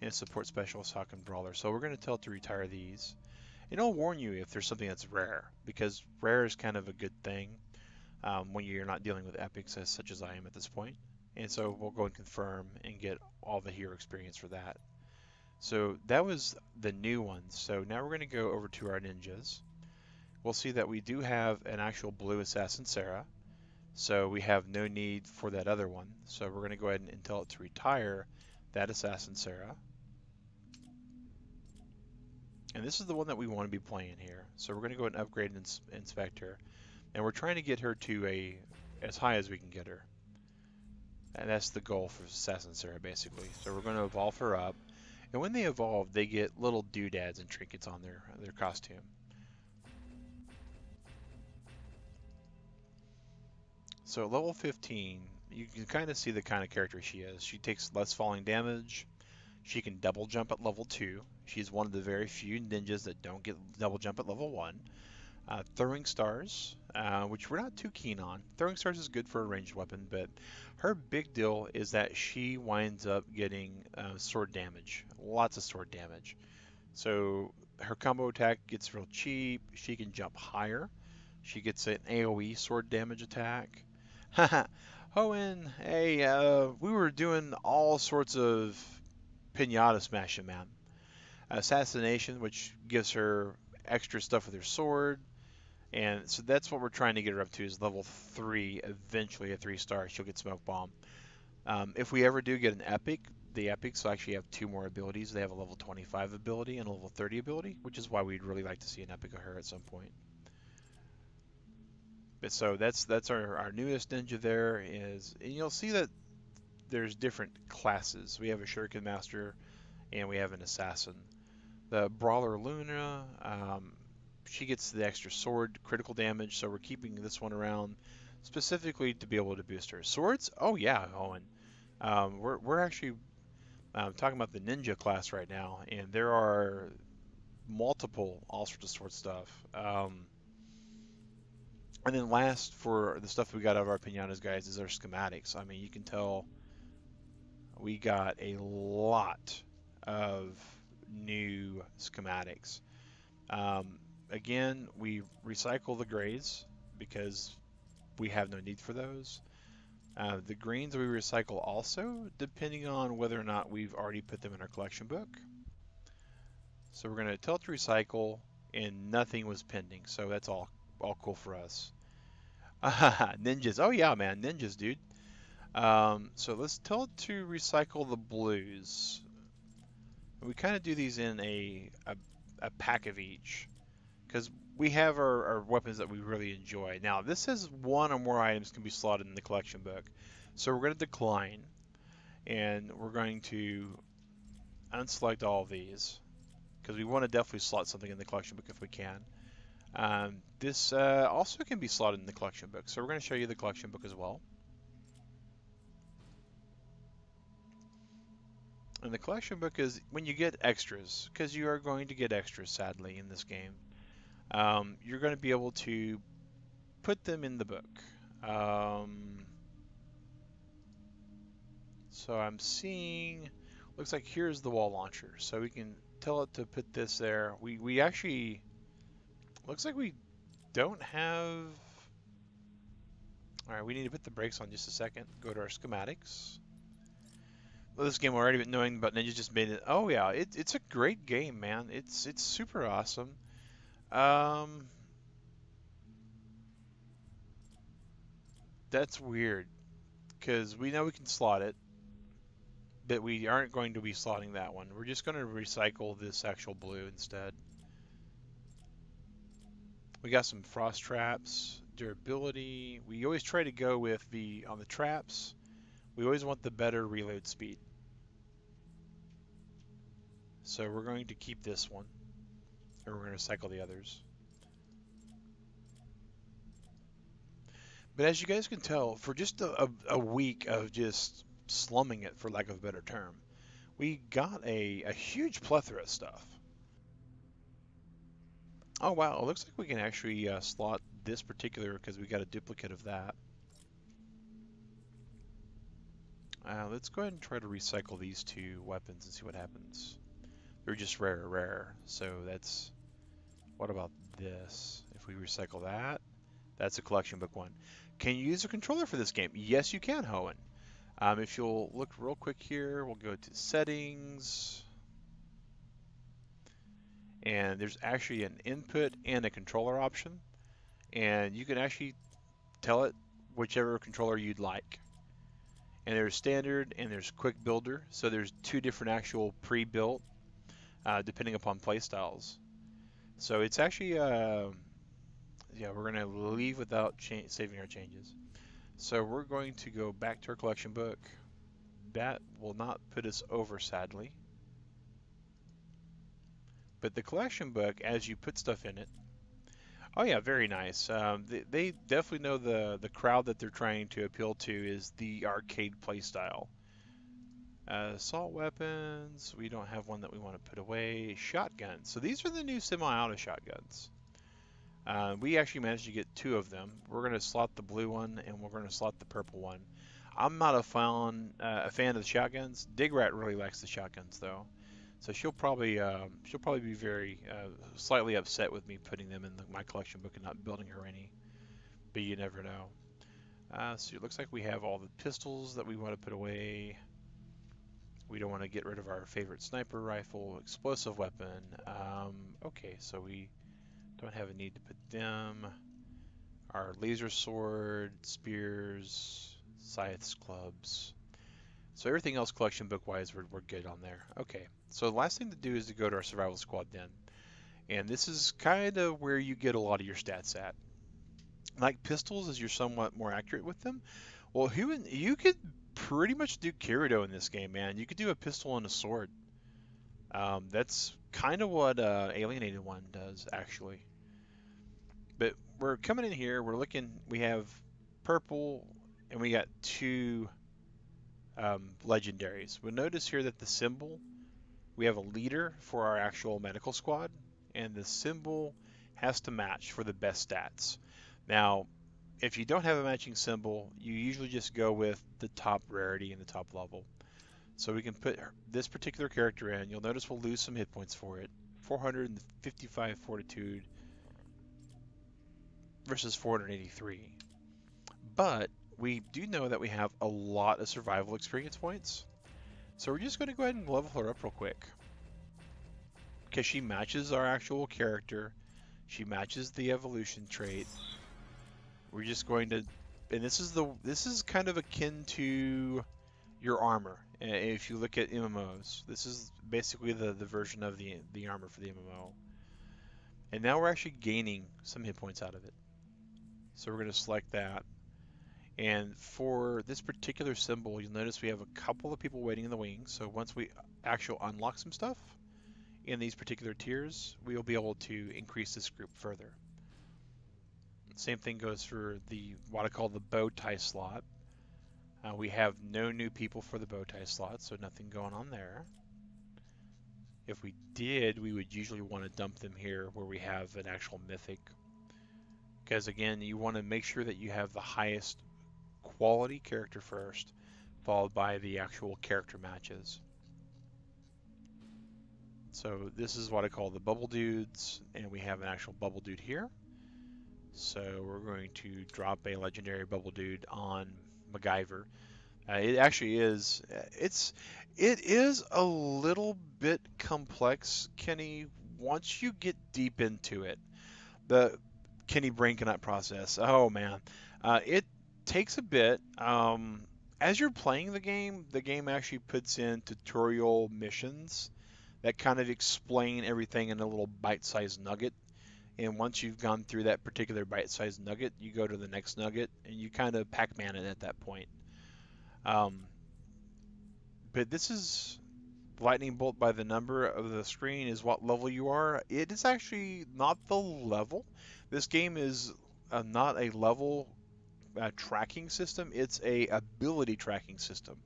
Speaker 1: and support specialist Hawk and Brawler. So we're going to tell it to retire these. And I'll warn you if there's something that's rare, because rare is kind of a good thing um, when you're not dealing with epics as such as I am at this point. And so we'll go and confirm and get all the hero experience for that. So that was the new ones. So now we're going to go over to our ninjas. We'll see that we do have an actual blue Assassin Sarah. So we have no need for that other one. So we're going to go ahead and tell it to retire that Assassin Sarah. And this is the one that we want to be playing here. So we're going to go and upgrade and ins inspect her. And we're trying to get her to a as high as we can get her. And that's the goal for Assassin Sarah, basically. So we're going to evolve her up. And when they evolve, they get little doodads and trinkets on their, their costume. So level 15, you can kind of see the kind of character she is. She takes less falling damage. She can double jump at level 2. She's one of the very few ninjas that don't get double jump at level 1. Uh, throwing stars, uh, which we're not too keen on. Throwing stars is good for a ranged weapon, but her big deal is that she winds up getting uh, sword damage, lots of sword damage. So her combo attack gets real cheap. She can jump higher. She gets an AOE sword damage attack. Hoenn, hey, uh, we were doing all sorts of pinata smashing, man. Assassination, which gives her extra stuff with her sword. And so that's what we're trying to get her up to is level 3, eventually a 3 star. She'll get Smoke Bomb. Um, if we ever do get an Epic, the Epics will actually have two more abilities. They have a level 25 ability and a level 30 ability, which is why we'd really like to see an Epic of her at some point. But so that's that's our, our newest ninja there is, and you'll see that there's different classes. We have a Shuriken Master, and we have an Assassin. The Brawler Luna, um, she gets the extra sword critical damage, so we're keeping this one around specifically to be able to boost her. Swords? Oh yeah, Owen. Um, we're, we're actually um, talking about the ninja class right now, and there are multiple all sorts of sword stuff. Um, and then last for the stuff we got out of our pinatas, guys, is our schematics. I mean, you can tell we got a lot of new schematics. Um, again, we recycle the grays because we have no need for those. Uh, the greens we recycle also, depending on whether or not we've already put them in our collection book. So we're going to to recycle, and nothing was pending, so that's all all cool for us. ninjas, oh yeah, man, ninjas, dude. Um, so let's tell it to recycle the blues. We kind of do these in a, a, a pack of each, because we have our, our, weapons that we really enjoy. Now, this says one or more items can be slotted in the collection book. So we're going to decline, and we're going to unselect all these, because we want to definitely slot something in the collection book if we can. Um, this uh, also can be slotted in the collection book, so we're going to show you the collection book as well. And the collection book is when you get extras, because you are going to get extras, sadly, in this game. Um, you're going to be able to put them in the book. Um, so I'm seeing, looks like here's the wall launcher. So we can tell it to put this there. We, we actually, looks like we don't have, all right, we need to put the brakes on just a second. Go to our schematics. Well, this game already, but knowing about Ninja just made it. Oh yeah, it, it's a great game, man. It's it's super awesome. Um, that's weird, because we know we can slot it, but we aren't going to be slotting that one. We're just going to recycle this actual blue instead. We got some frost traps, durability. We always try to go with the, on the traps, we always want the better reload speed. So we're going to keep this one, and we're going to cycle the others. But as you guys can tell, for just a, a, a, week of just slumming it, for lack of a better term, we got a, a huge plethora of stuff. Oh wow, it looks like we can actually uh, slot this particular because we got a duplicate of that. Uh, let's go ahead and try to recycle these two weapons and see what happens. They're just rare, rare. So that's, what about this? If we recycle that, that's a collection book one. Can you use a controller for this game? Yes, you can, Hoenn. Um, if you'll look real quick here, we'll go to settings. And there's actually an input and a controller option. And you can actually tell it whichever controller you'd like and there's standard and there's quick builder. So there's two different actual pre-built, uh, depending upon playstyles. So it's actually, uh, yeah, we're gonna leave without saving our changes. So we're going to go back to our collection book. That will not put us over, sadly. But the collection book, as you put stuff in it, Oh yeah, very nice. Um, they, they, definitely know the the crowd that they're trying to appeal to is the arcade playstyle. Uh, assault weapons. We don't have one that we want to put away. Shotguns. So these are the new semi-auto shotguns. Uh, we actually managed to get two of them. We're going to slot the blue one and we're going to slot the purple one. I'm not a fan uh, a fan of the shotguns. Digrat really likes the shotguns though. So she'll probably um, she'll probably be very uh, slightly upset with me putting them in the, my collection book and not building her any. But you never know. Uh, so it looks like we have all the pistols that we want to put away. We don't want to get rid of our favorite sniper rifle, explosive weapon. Um, okay, so we don't have a need to put them. Our laser sword, spears, scythes, clubs. So everything else collection book wise, we're, we're good on there. Okay. So the last thing to do is to go to our survival squad den. And this is kind of where you get a lot of your stats at. Like pistols, as you're somewhat more accurate with them. Well, who you could pretty much do Kirito in this game, man. You could do a pistol and a sword. Um, that's kind of what uh, Alienated One does, actually. But we're coming in here. We're looking. We have purple, and we got two um, legendaries. We'll notice here that the symbol we have a leader for our actual medical squad, and the symbol has to match for the best stats. Now, if you don't have a matching symbol, you usually just go with the top rarity and the top level. So we can put this particular character in. You'll notice we'll lose some hit points for it. 455 fortitude versus 483. but we do know that we have a lot of survival experience points. So we're just going to go ahead and level her up real quick. Because she matches our actual character. She matches the evolution trait. We're just going to, and this is the this is kind of akin to your armor. If you look at MMOs, this is basically the the version of the the armor for the MMO. And now we're actually gaining some hit points out of it. So we're going to select that. And for this particular symbol, you'll notice we have a couple of people waiting in the wings. So once we actually unlock some stuff in these particular tiers, we will be able to increase this group further. Same thing goes for the what I call the bow tie slot. Uh, we have no new people for the bow tie slot, so nothing going on there. If we did, we would usually want to dump them here where we have an actual mythic. Because again, you want to make sure that you have the highest quality character first, followed by the actual character matches. So this is what I call the bubble dudes, and we have an actual bubble dude here. So we're going to drop a legendary bubble dude on MacGyver. Uh, it actually is. It's it is a little bit complex, Kenny. Once you get deep into it, the Kenny Braincanut process. Oh man, uh, it takes a bit. Um, as you're playing the game, the game actually puts in tutorial missions that kind of explain everything in a little bite-sized nugget. And once you've gone through that particular bite-sized nugget, you go to the next nugget, and you kind of Pac-Man it at that point. Um, but this is lightning bolt by the number of the screen is what level you are. It is actually not the level. This game is uh, not a level uh, tracking system. It's a ability tracking system.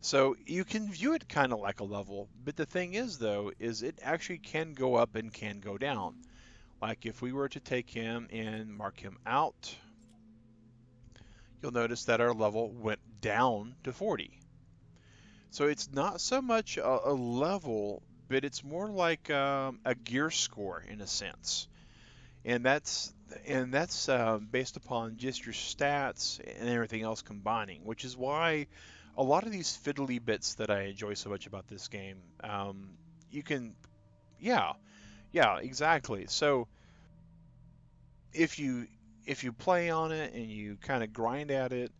Speaker 1: So you can view it kind of like a level, but the thing is though, is it actually can go up and can go down. Like if we were to take him and mark him out, you'll notice that our level went down to 40. So it's not so much a, a level, but it's more like um, a gear score in a sense, and that's and that's uh, based upon just your stats and everything else combining, which is why a lot of these fiddly bits that I enjoy so much about this game, um, you can, yeah, yeah, exactly. So if you if you play on it and you kind of grind at it,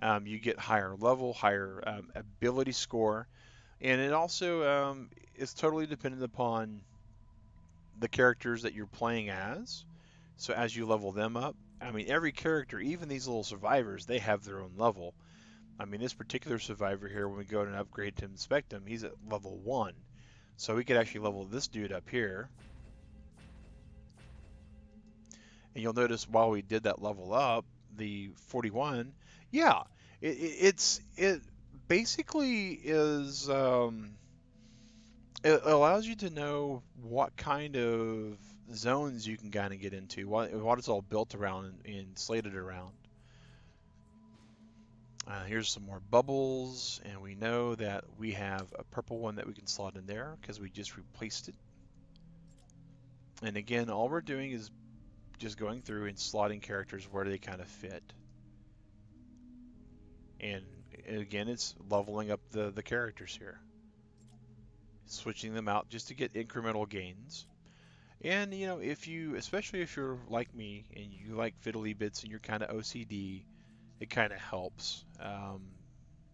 Speaker 1: um, you get higher level, higher um, ability score, and it also um, is totally dependent upon the characters that you're playing as. So as you level them up, I mean every character, even these little survivors, they have their own level. I mean this particular survivor here, when we go and upgrade to inspect him, he's at level one. So we could actually level this dude up here. And you'll notice while we did that level up, the 41, yeah, it, it, it's it basically is um, it allows you to know what kind of zones you can kind of get into, what what it's all built around and, and slated around. Uh, here's some more bubbles, and we know that we have a purple one that we can slot in there because we just replaced it. And again, all we're doing is just going through and slotting characters where they kind of fit. And again, it's leveling up the, the characters here. Switching them out just to get incremental gains. And, you know, if you, especially if you're like me and you like fiddly bits and you're kind of OCD, it kind of helps um,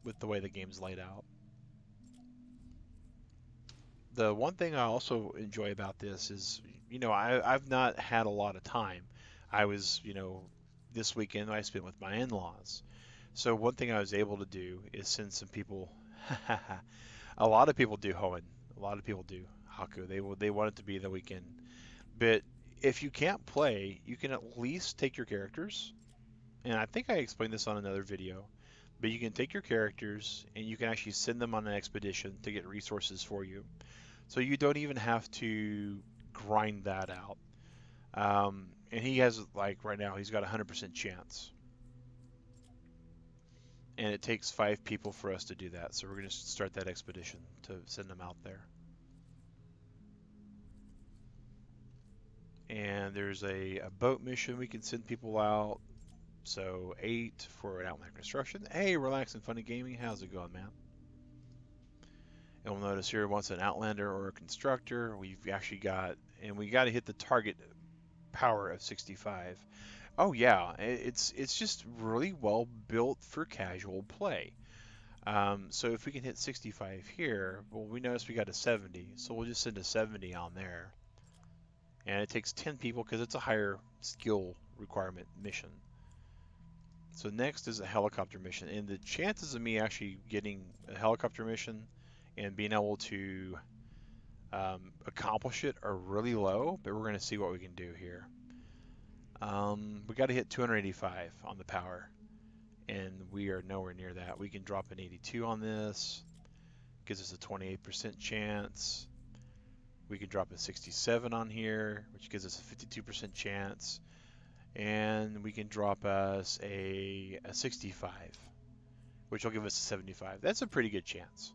Speaker 1: with the way the game's laid out. The one thing I also enjoy about this is, you know, I, I've not had a lot of time. I was, you know, this weekend I spent with my in-laws. So one thing I was able to do is send some people. a lot of people do Hoenn. A lot of people do Haku. They they want it to be the weekend. But if you can't play, you can at least take your characters. And I think I explained this on another video. But you can take your characters and you can actually send them on an expedition to get resources for you. So you don't even have to grind that out. Um, and he has like right now he's got a 100% chance and it takes five people for us to do that so we're going to start that expedition to send them out there and there's a, a boat mission we can send people out So eight for an Outlander Construction. Hey, Relax and Funny Gaming, how's it going, man? And we'll notice here once an Outlander or a Constructor, we've actually got, and we got to hit the target power of 65. Oh yeah, it's it's just really well built for casual play. Um, so if we can hit 65 here, well, we notice we got a 70, so we'll just send a 70 on there. And it takes 10 people because it's a higher skill requirement mission. So next is a helicopter mission, and the chances of me actually getting a helicopter mission and being able to um, accomplish it are really low, but we're going to see what we can do here. Um, we got to hit 285 on the power and we are nowhere near that. We can drop an 82 on this, gives us a 28% chance. We can drop a 67 on here, which gives us a 52% chance. And we can drop us a, a 65, which will give us a 75. That's a pretty good chance.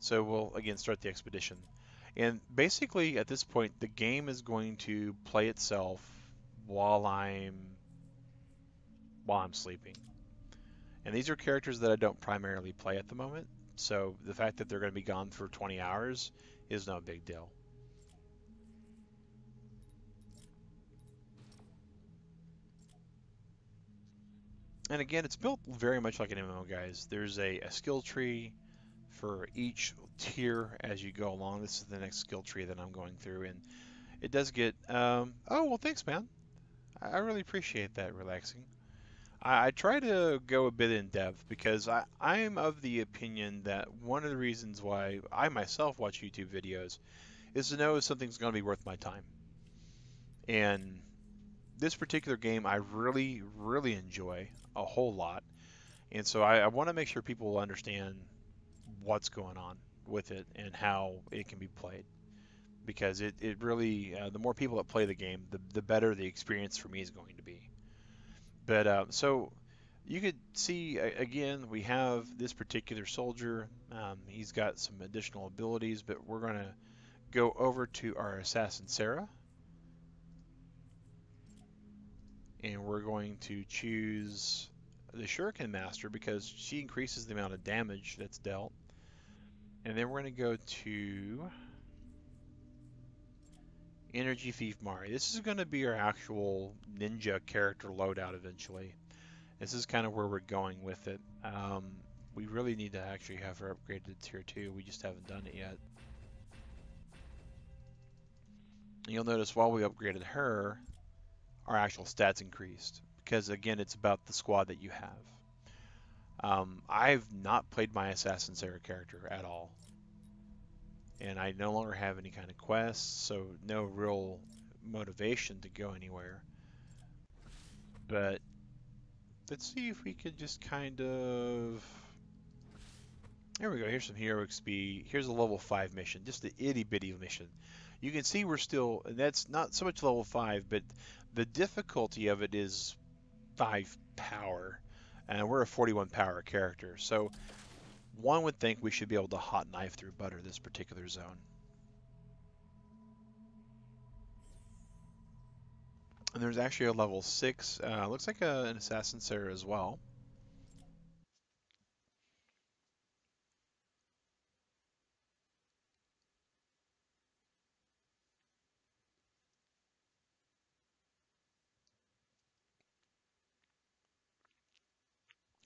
Speaker 1: So we'll, again, start the expedition. And basically, at this point, the game is going to play itself while I'm while I'm sleeping. And these are characters that I don't primarily play at the moment, so the fact that they're going to be gone for 20 hours is no big deal. And again, it's built very much like an MMO, guys. There's a, a skill tree for each tier as you go along. This is the next skill tree that I'm going through, and it does get. Um, oh well, thanks, man. I, I really appreciate that. Relaxing. I, I try to go a bit in depth because I, I'm of the opinion that one of the reasons why I myself watch YouTube videos is to know if something's going to be worth my time. And this particular game I really, really enjoy a whole lot. And so I, I want to make sure people understand what's going on with it and how it can be played. Because it, it really, uh, the more people that play the game, the, the better the experience for me is going to be. But uh, so you could see again, we have this particular soldier. Um, he's got some additional abilities, but we're going to go over to our assassin Sarah. And we're going to choose the Shuriken Master because she increases the amount of damage that's dealt. And then we're going to go to Energy Thief Mari. This is going to be our actual ninja character loadout eventually. This is kind of where we're going with it. Um, we really need to actually have her upgraded to tier 2. We just haven't done it yet. You'll notice while we upgraded her, our actual stats increased. Because again, it's about the squad that you have. Um, I've not played my Assassin Sarah character at all and I no longer have any kind of quests, so no real motivation to go anywhere. But let's see if we could just kind of... There we go, here's some hero XP. Here's a level 5 mission, just the itty bitty mission. You can see we're still, and that's not so much level 5, but the difficulty of it is 5 power. And we're a 41 power character. So one would think we should be able to hot knife through butter this particular zone. And there's actually a level 6, uh, looks like a, an Assassin Sarah as well.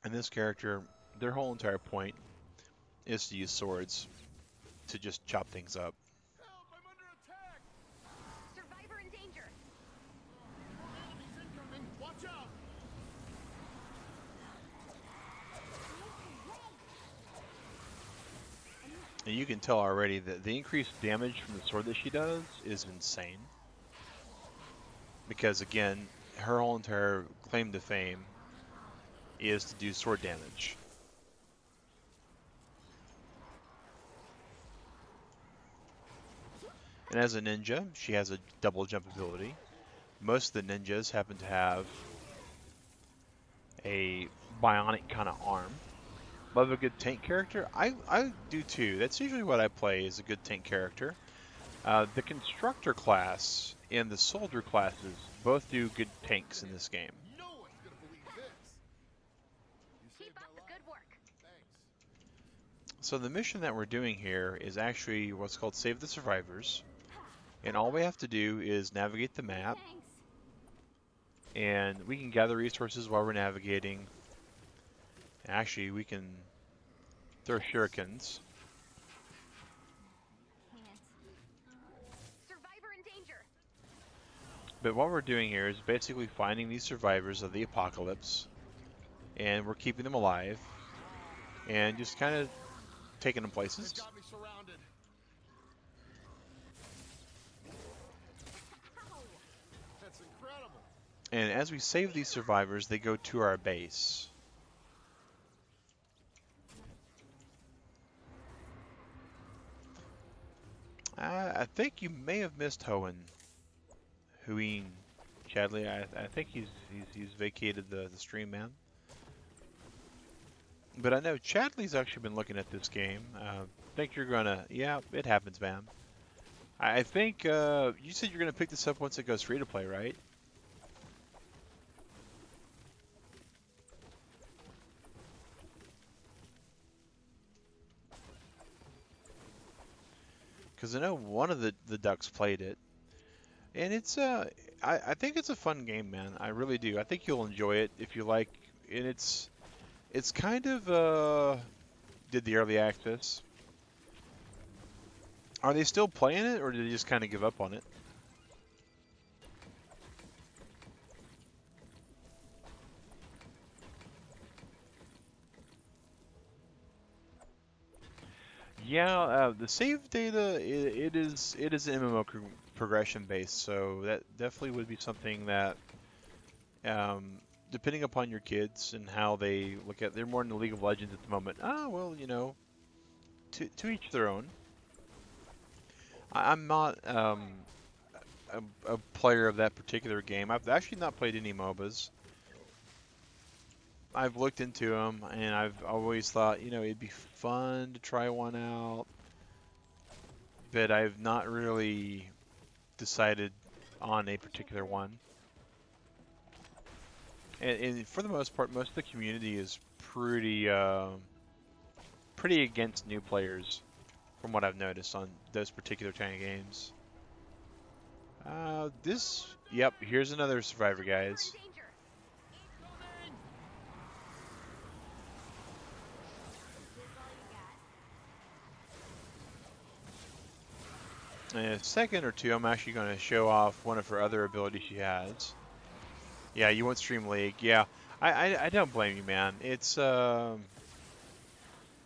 Speaker 1: And this character, their whole entire point is to use swords to just chop things up.
Speaker 2: Survivor in danger.
Speaker 1: And you can tell already that the increased damage from the sword that she does is insane. Because again, her whole entire claim to fame is to do sword damage. And as a ninja, she has a double jump ability. Most of the ninjas happen to have a bionic kind of arm. Love a good tank character? I, I do too. That's usually what I play is a good tank character. Uh, the constructor class and the soldier classes both do good tanks in this game.
Speaker 2: Good work.
Speaker 1: So the mission that we're doing here is actually what's called Save the Survivors. And all we have to do is navigate the map,
Speaker 2: Thanks.
Speaker 1: and we can gather resources while we're navigating. Actually, we can throw shurikens.
Speaker 2: Survivor in danger.
Speaker 1: But what we're doing here is basically finding these survivors of the apocalypse, and we're keeping them alive, and just kind of taking them places.
Speaker 5: Got me surrounded. That's incredible.
Speaker 1: And as we save these survivors, they go to our base. Uh, I think you may have missed Hoenn. Hueen Chadley. I, I think he's, he's he's vacated the, the stream, man. But I know Chadley's actually been looking at this game. Uh, think you're gonna? Yeah, it happens, man. I think uh, you said you're gonna pick this up once it goes free to play, right? because I know one of the the ducks played it, and it's uh I, I think it's a fun game, man. I really do. I think you'll enjoy it if you like, and it's it's kind of uh did the early access. Are they still playing it, or did they just kind of give up on it? Yeah, uh, the save data i it is it is MMO progression based, so that definitely would be something that, um, depending upon your kids and how they look at, they're more into League of Legends at the moment. Ah, well, you know, to to each their own. I, I'm not um, a, a player of that particular game. I've actually not played any MOBAs. I've looked into them, and I've always thought, you know, it'd be fun to try one out, but I've not really decided on a particular one. And, and for the most part, most of the community is pretty, uh, pretty against new players, from what I've noticed on those particular kind of games. Uh, this, yep, here's another survivor, guys.
Speaker 2: In
Speaker 1: a second or two, I'm actually going to show off one of her other abilities she has. Yeah, you want Stream League. Yeah, I, I, I don't blame you, man. It's, um...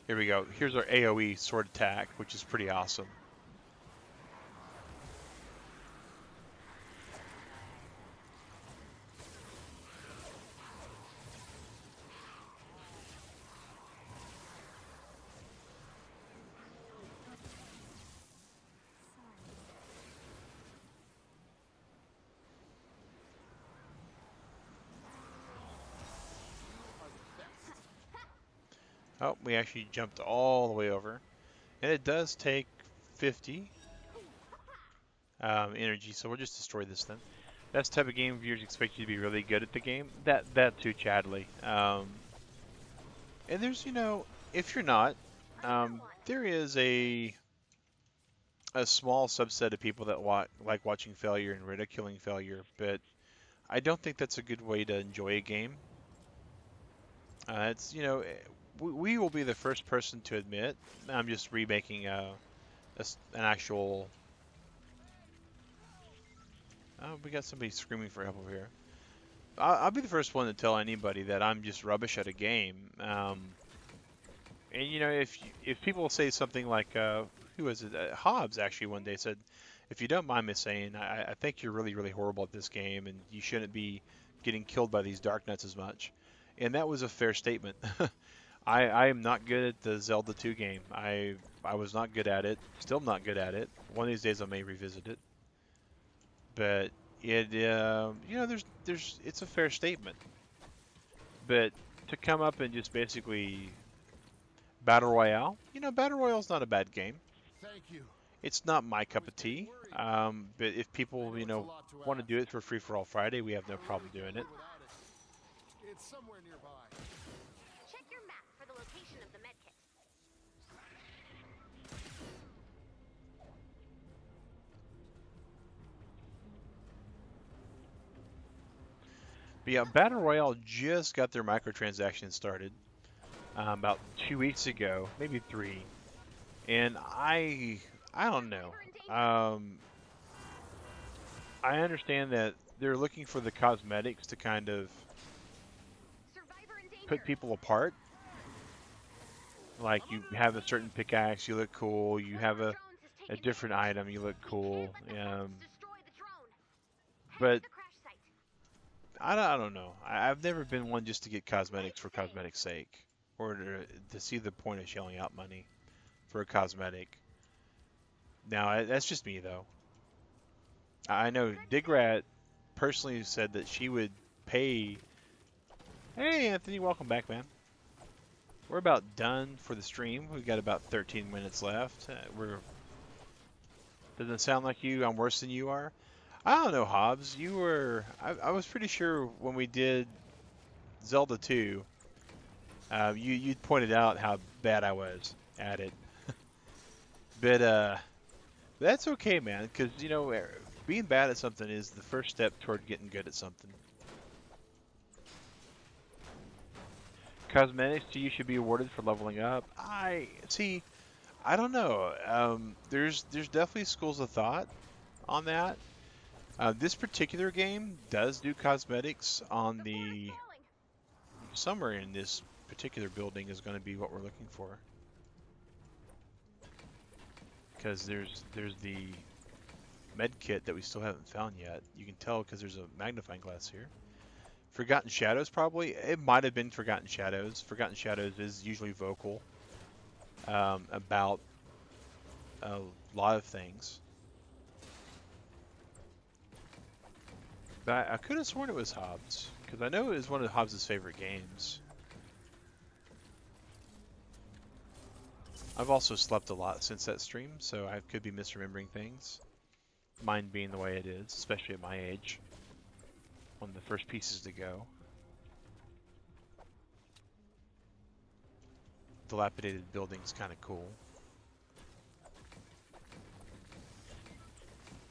Speaker 1: Here we go. Here's our AoE sword attack, which is pretty awesome. We actually jumped all the way over. And it does take 50 um, energy, so we'll just destroy this then. That's the type of game viewers expect you to be really good at the game. That that too, Chadley. Um, and there's, you know, if you're not, um, there is a a small subset of people that wa like watching failure and ridiculing failure, but I don't think that's a good way to enjoy a game. Uh, it's, you know, we, will be the first person to admit I'm just remaking a, a s- an actual. Oh, we got somebody screaming for help over here. I'll, I'll be the first one to tell anybody that I'm just rubbish at a game. Um, and you know, if if people say something like, uh, who was it? Uh, Hobbs actually one day said, "If you don't mind me saying, I, I think you're really really horrible at this game, and you shouldn't be getting killed by these Darknuts as much." And that was a fair statement. I, I am not good at the Zelda 2 game. I I was not good at it. Still not good at it. One of these days I may revisit it. But it uh, you know there's there's it's a fair statement. But to come up and just basically battle royale, you know battle royale's not a bad game.
Speaker 5: Thank you.
Speaker 1: It's not my cup of tea. Um, but if people you know want to do it for free for all Friday, we have no problem doing it. But yeah, Battle Royale just got their microtransactions started um, about two weeks ago, maybe three, and I I don't know. Um, I understand that they're looking for the cosmetics to kind of put people apart. Like you have a certain pickaxe, you look cool. You have a, a different item, you look cool. Um, but-
Speaker 2: to the crash site.
Speaker 1: I don't, I don't know. I, I've never been one just to get cosmetics for cosmetic's sake, or to, to see the point of shelling out money for a cosmetic. Now that's just me though. I know Digrat personally said that she would pay. Hey Anthony, welcome back, man. We're about done for the stream. We've got about 13 minutes left. Uh, we're doesn't sound like you. I'm worse than you are. I don't know, Hobbs. You were. I, I was pretty sure when we did Zelda 2, uh, you you pointed out how bad I was at it. but uh, that's okay, man. Because you know, er, being bad at something is the first step toward getting good at something. Cosmetics to you should be awarded for leveling up. I see. I don't know. Um, there's there's definitely schools of thought on that. Uh, this particular game does do cosmetics on
Speaker 2: The
Speaker 1: somewhere in this particular building is going to be what we're looking for. Because there's there's the med kit that we still haven't found yet. You can tell because there's a magnifying glass here. Forgotten Shadows probably. It might have been Forgotten Shadows. Forgotten Shadows is usually vocal um, about a lot of things. I, I could have sworn it was Hobbs, because I know it was one of Hobbs' favorite games. I've also slept a lot since that stream, so I could be misremembering things. Mine being the way it is, especially at my age. One of the first pieces to go. Dilapidated building's kind of cool.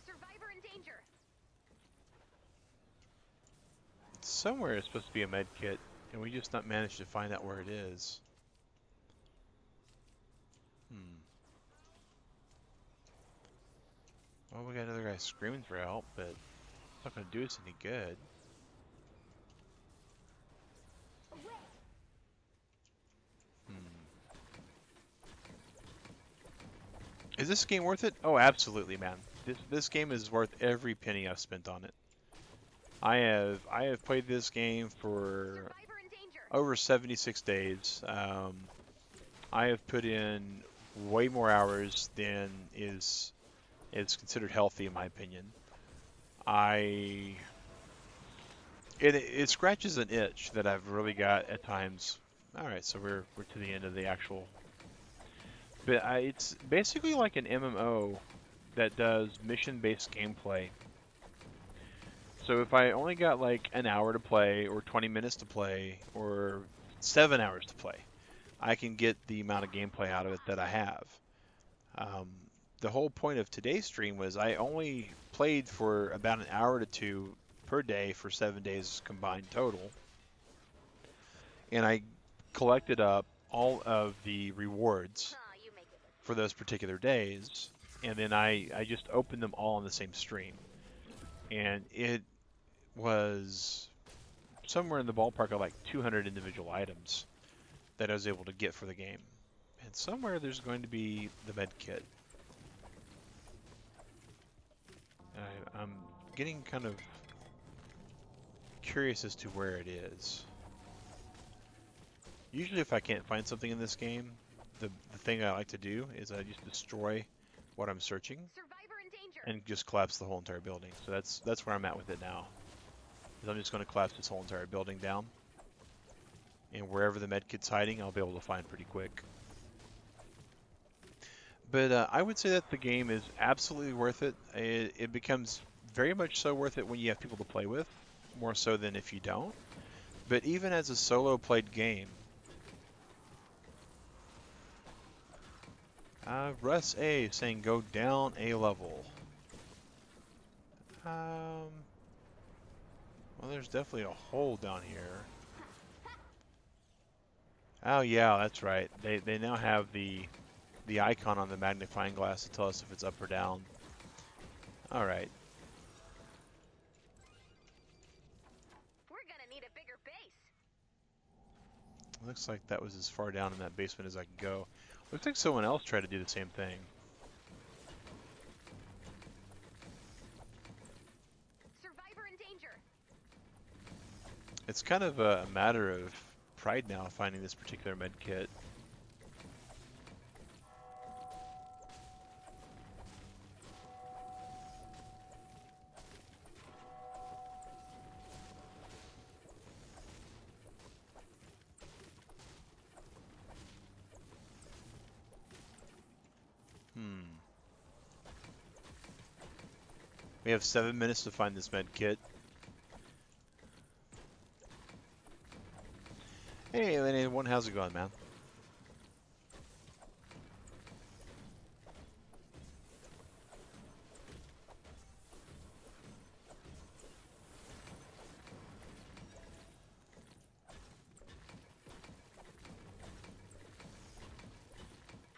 Speaker 2: Survivor in danger.
Speaker 1: Somewhere it's supposed to be a med kit, and we just not managed to find out where it is. Hmm. Well, we got another guy screaming for help, but it's not going to do us any good. Hmm. Is this game worth it? Oh, absolutely, man. This this game is worth every penny I've spent on it. I have I have played this game for over 76 days. Um, I have put in way more hours than is is considered healthy in my opinion. I it it scratches an itch that I've really got at times. All right, so we're we're to the end of the actual. But I, it's basically like an MMO that does mission-based gameplay. So if I only got like an hour to play, or 20 minutes to play, or seven hours to play, I can get the amount of gameplay out of it that I have. Um, the whole point of today's stream was I only played for about an hour to two per day for seven days combined total. And I collected up all of the rewards
Speaker 2: Huh, you make it look
Speaker 1: for those particular days, and then I, I just opened them all on the same stream. And it was somewhere in the ballpark of like 200 individual items that I was able to get for the game. And somewhere there's going to be the med kit. I, I'm getting kind of curious as to where it is. Usually if I can't find something in this game, the, the thing I like to do is I just destroy what I'm searching
Speaker 2: Survivor in danger.
Speaker 1: and just collapse the whole entire building. So that's that's where I'm at with it now. Is I'm just going to collapse this whole entire building down, and wherever the medkit's hiding, I'll be able to find pretty quick. But uh, I would say that the game is absolutely worth it. it. It becomes very much so worth it when you have people to play with, more so than if you don't. But even as a solo played game, Uh, Russ A saying go down a level. Um, Well, there's definitely a hole down here. Oh yeah, that's right. They they now have the the icon on the magnifying glass to tell us if it's up or down. All right.
Speaker 2: We're gonna need a bigger base.
Speaker 1: Looks like that was as far down in that basement as I could go. Looks like someone else tried to do the same thing.
Speaker 2: Survivor in danger.
Speaker 1: It's kind of a matter of pride now finding this particular med kit. Hmm. We have seven minutes to find this med kit. Hey, Alien One, how's it going, man?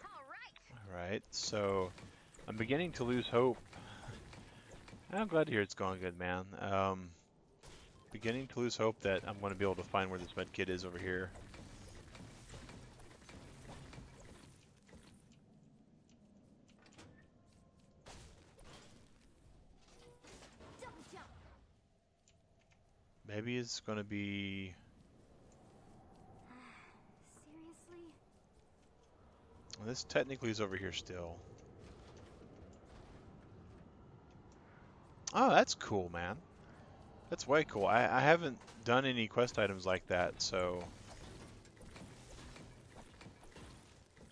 Speaker 2: All right.
Speaker 1: Alright, so I'm beginning to lose hope. I'm glad to hear it's going good, man. Um, beginning to lose hope that I'm going to be able to find where this med kit is over here. Maybe it's going to be...
Speaker 2: Seriously?
Speaker 1: this technically is over here still. Oh, that's cool, man. That's way cool. I, I haven't done any quest items like that, so...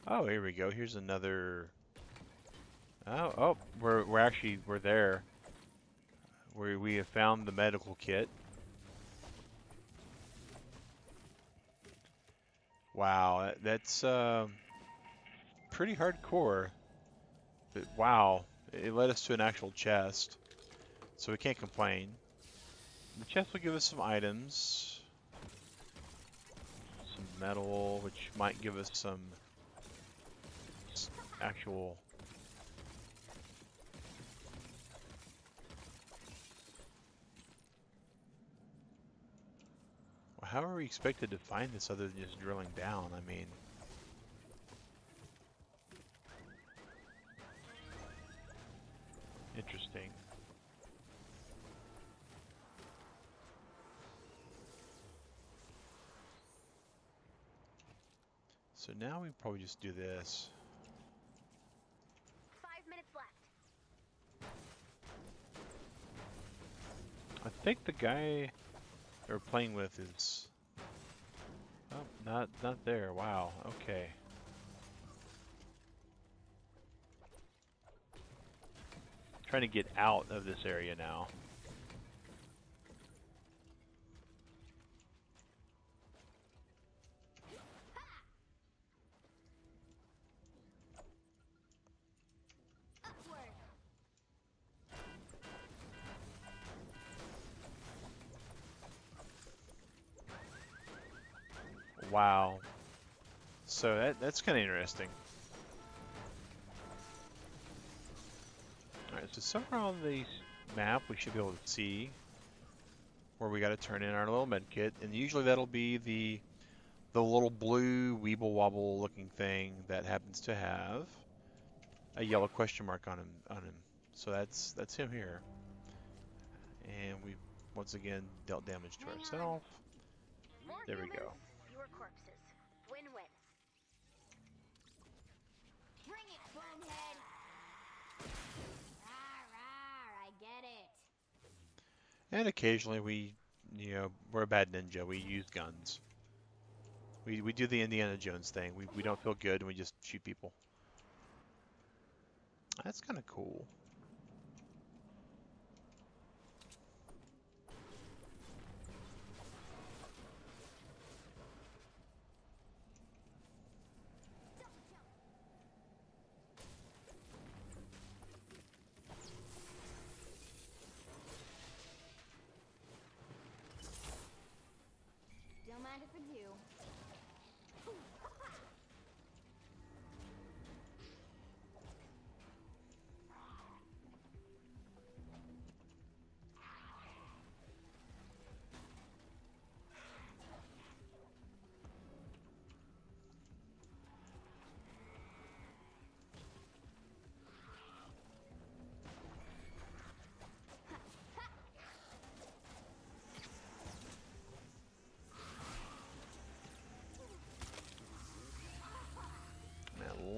Speaker 1: Oh, here we go. Here's another... Oh, oh, we're, we're actually, we're there. We, we have found the medical kit. Wow, that- that's uh, pretty hardcore. But wow, it led us to an actual chest, so we can't complain. The chest will give us some items, some metal, which might give us some actual. How are we expected to find this other than just drilling down? I mean. Interesting. So now we probably just do this.
Speaker 2: Five minutes left.
Speaker 1: I think the guy they're playing with is. Oh, not not there. Wow. Okay. Trying to get out of this area now. Wow. So that that's kind of interesting. Alright, so somewhere on the map we should be able to see where we got to turn in our little med kit, and usually that'll be the the little blue weeble wobble looking thing that happens to have a yellow question mark on him on him. So that's that's him here. And we once again dealt damage to ourselves. There we go. And occasionally we, you know, we're a bad ninja. We use guns. We we do the Indiana Jones thing. We we don't feel good and we just shoot people. That's kind of cool.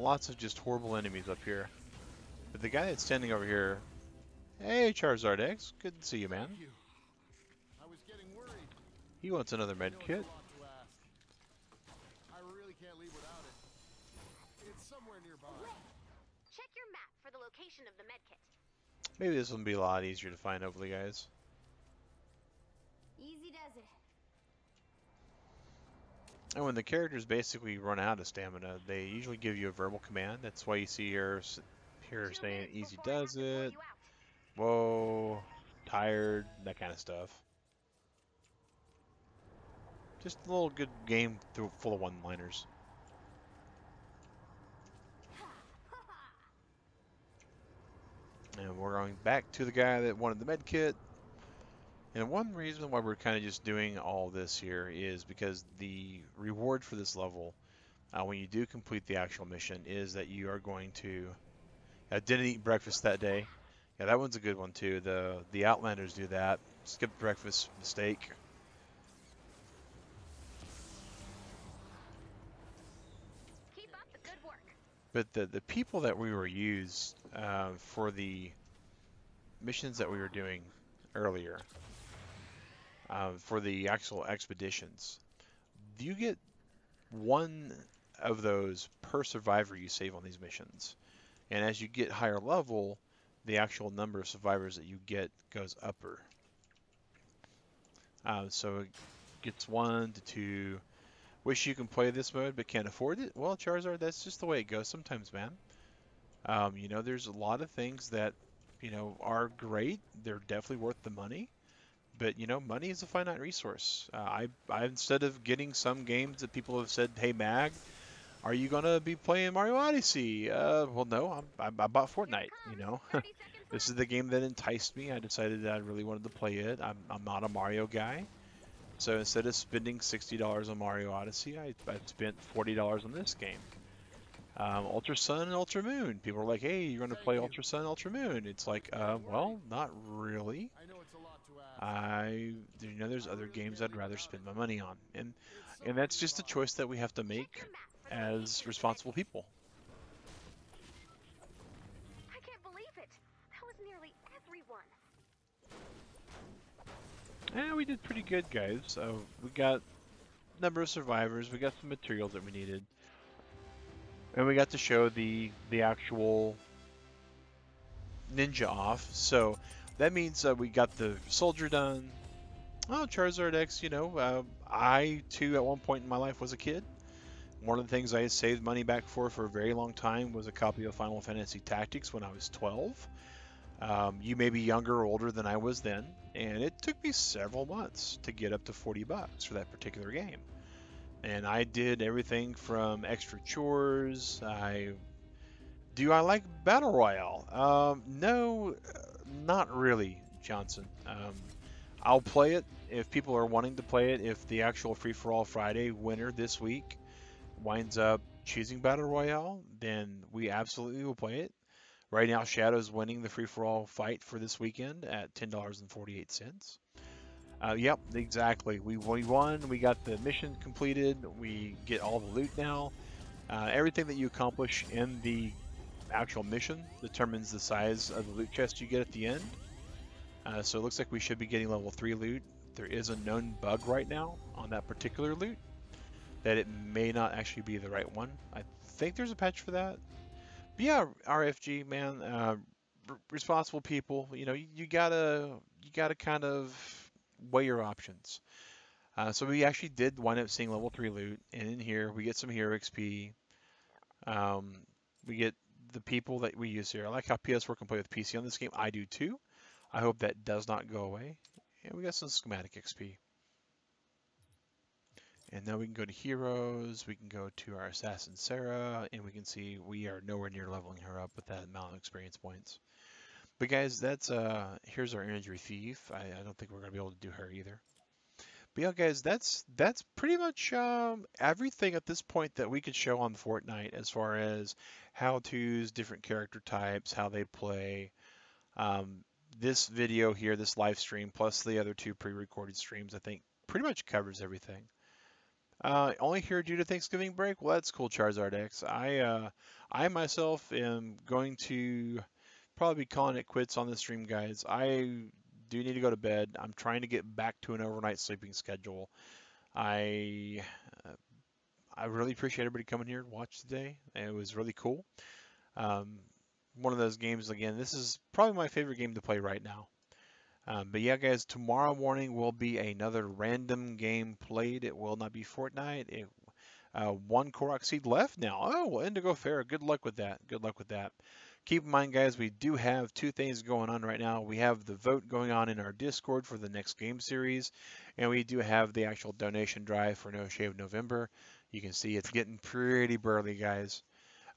Speaker 1: Lots of just horrible enemies up here. But the guy that's standing over here, hey Charizard X, good to see you, man.
Speaker 5: You. I was getting worried.
Speaker 1: He wants another med kit.
Speaker 5: a lot to ask. I really can't leave without it. It's somewhere nearby.
Speaker 2: Check your map for the location of the medkit.
Speaker 1: Maybe this will be a lot easier to find, hopefully, guys.
Speaker 2: Easy does it.
Speaker 1: And when the characters basically run out of stamina, they usually give you a verbal command. That's why you see her s- here saying easy does it, whoa, tired, that kind of stuff. Just a little good game through, full of one-liners. And we're going back to the guy that wanted the med kit. And one reason why we're kind of just doing all this here is because the reward for this level, uh, when you do complete the actual mission, is that you are going to. I didn't eat breakfast that day. Yeah, that one's a good one too. The the Outlanders do that. Skip breakfast mistake.
Speaker 2: Keep up the good work.
Speaker 1: But the the people that we were used uh, for the missions that we were doing earlier, uh, for the actual expeditions, you get one of those per survivor you save on these missions. And as you get higher level, the actual number of survivors that you get goes upper. Uh, so it gets one to two. Wish you can play this mode but can't afford it? Well, Charizard, that's just the way it goes sometimes, man. Um, you know, there's a lot of things that, you know, are great. They're definitely worth the money. But, you know, money is a finite resource. Uh, I, I, instead of getting some games that people have said, hey, Mag, are you going to be playing Mario Odyssey? Uh, well, no, I'm, I, I bought Fortnite, you know. This is the game that enticed me. I decided that I really wanted to play it. I'm, I'm not a Mario guy. So instead of spending $60 on Mario Odyssey, I, I spent $40 on this game. Um, Ultra Sun and Ultra Moon. People are like, hey, you're going to play Ultra Sun Ultra Moon. It's like, uh, well, not really.
Speaker 5: I know it's a lot to ask.
Speaker 1: I, you know, there's other games I'd rather spend my money on. And, and that's just a choice that we have to make
Speaker 2: your map for the location of
Speaker 1: as responsible people.
Speaker 2: I can't believe it. That was nearly everyone.
Speaker 1: Yeah, we did pretty good, guys. So we got number of survivors, we got some materials that we needed, and we got to show the the actual ninja off. So that means uh, we got the soldier done. Oh, Charizard X, you know, uh, I too at one point in my life was a kid. One of the things I had saved money back for for a very long time was a copy of Final Fantasy Tactics when I was 12. Um, you may be younger or older than I was then, and it took me several months to get up to 40 bucks for that particular game. And I did everything from extra chores. I do I like battle royale? Um, no, not really, Johnson. Um, I'll play it if people are wanting to play it. If the actual free for all Friday winner this week winds up choosing battle royale, then we absolutely will play it. Right now, Shadow's winning the free for all fight for this weekend at ten dollars and forty eight cents. Uh, yep, exactly. We, we won. We got the mission completed. We get all the loot now. Uh, everything that you accomplish in the actual mission determines the size of the loot chest you get at the end. Uh, so it looks like we should be getting level 3 loot. There is a known bug right now on that particular loot that it may not actually be the right one. I think there's a patch for that. But yeah, RFG man, uh, responsible people. You know, you, you gotta you gotta kind of weigh your options. Uh, so we actually did wind up seeing level three loot, and in here we get some hero XP. Um, we get the people that we use here. I like how PS4 can play with PC on this game. I do too. I hope that does not go away. And we got some schematic XP. And now we can go to heroes, we can go to our assassin Sarah, and we can see we are nowhere near leveling her up with that amount of experience points. But guys, that's uh here's our imagery thief. I, I don't think we're gonna be able to do her either. But yeah, guys, that's that's pretty much um, everything at this point that we could show on Fortnite as far as how to's, different character types, how they play. Um, this video here, this live stream, plus the other two pre-recorded streams, I think pretty much covers everything. Uh, only here due to Thanksgiving break. Well, that's cool, Charizard X. I uh, I myself am going to probably be calling it quits on the stream, guys. I do need to go to bed. I'm trying to get back to an overnight sleeping schedule. I uh, I really appreciate everybody coming here to watch today. It was really cool. Um, one of those games again. This is probably my favorite game to play right now. Um, but yeah, guys, tomorrow morning will be another random game played. It will not be Fortnite. It, uh, one Korok seed left now. Oh, well, Indigo Fair. Good luck with that. Good luck with that. Keep in mind, guys, we do have two things going on right now. We have the vote going on in our Discord for the next game series, and we do have the actual donation drive for No Shave November. You can see it's getting pretty burly, guys.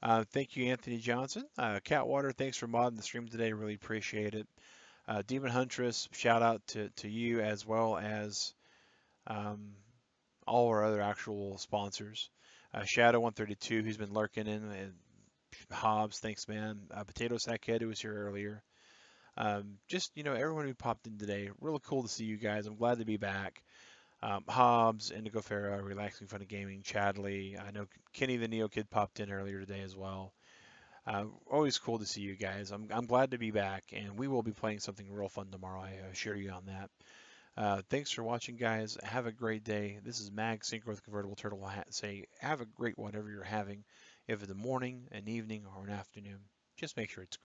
Speaker 1: Uh, thank you, Anthony Johnson. Uh, Catwater, thanks for modding the stream today. Really appreciate it. Uh, Demon Huntress, shout out to, to you as well as um, all our other actual sponsors. Uh, Shadow132, who's been lurking in, and Hobbs, thanks, man. Uh, Potato Sackhead, who was here earlier. Um, just, you know, everyone who popped in today, really cool to see you guys. I'm glad to be back. Um, Hobbs, Indigo Farah, Relaxing Fun of Gaming, Chadley. I know Kenny the Neo Kid popped in earlier today as well. Uh, always cool to see you guys. I'm, I'm glad to be back, and we will be playing something real fun tomorrow. I assure you on that. Uh, thanks for watching, guys. Have a great day. This is Mag Synchro with Convertible Turtle. Hat. Say, have a great whatever you're having. If it's a morning, an evening, or an afternoon, just make sure it's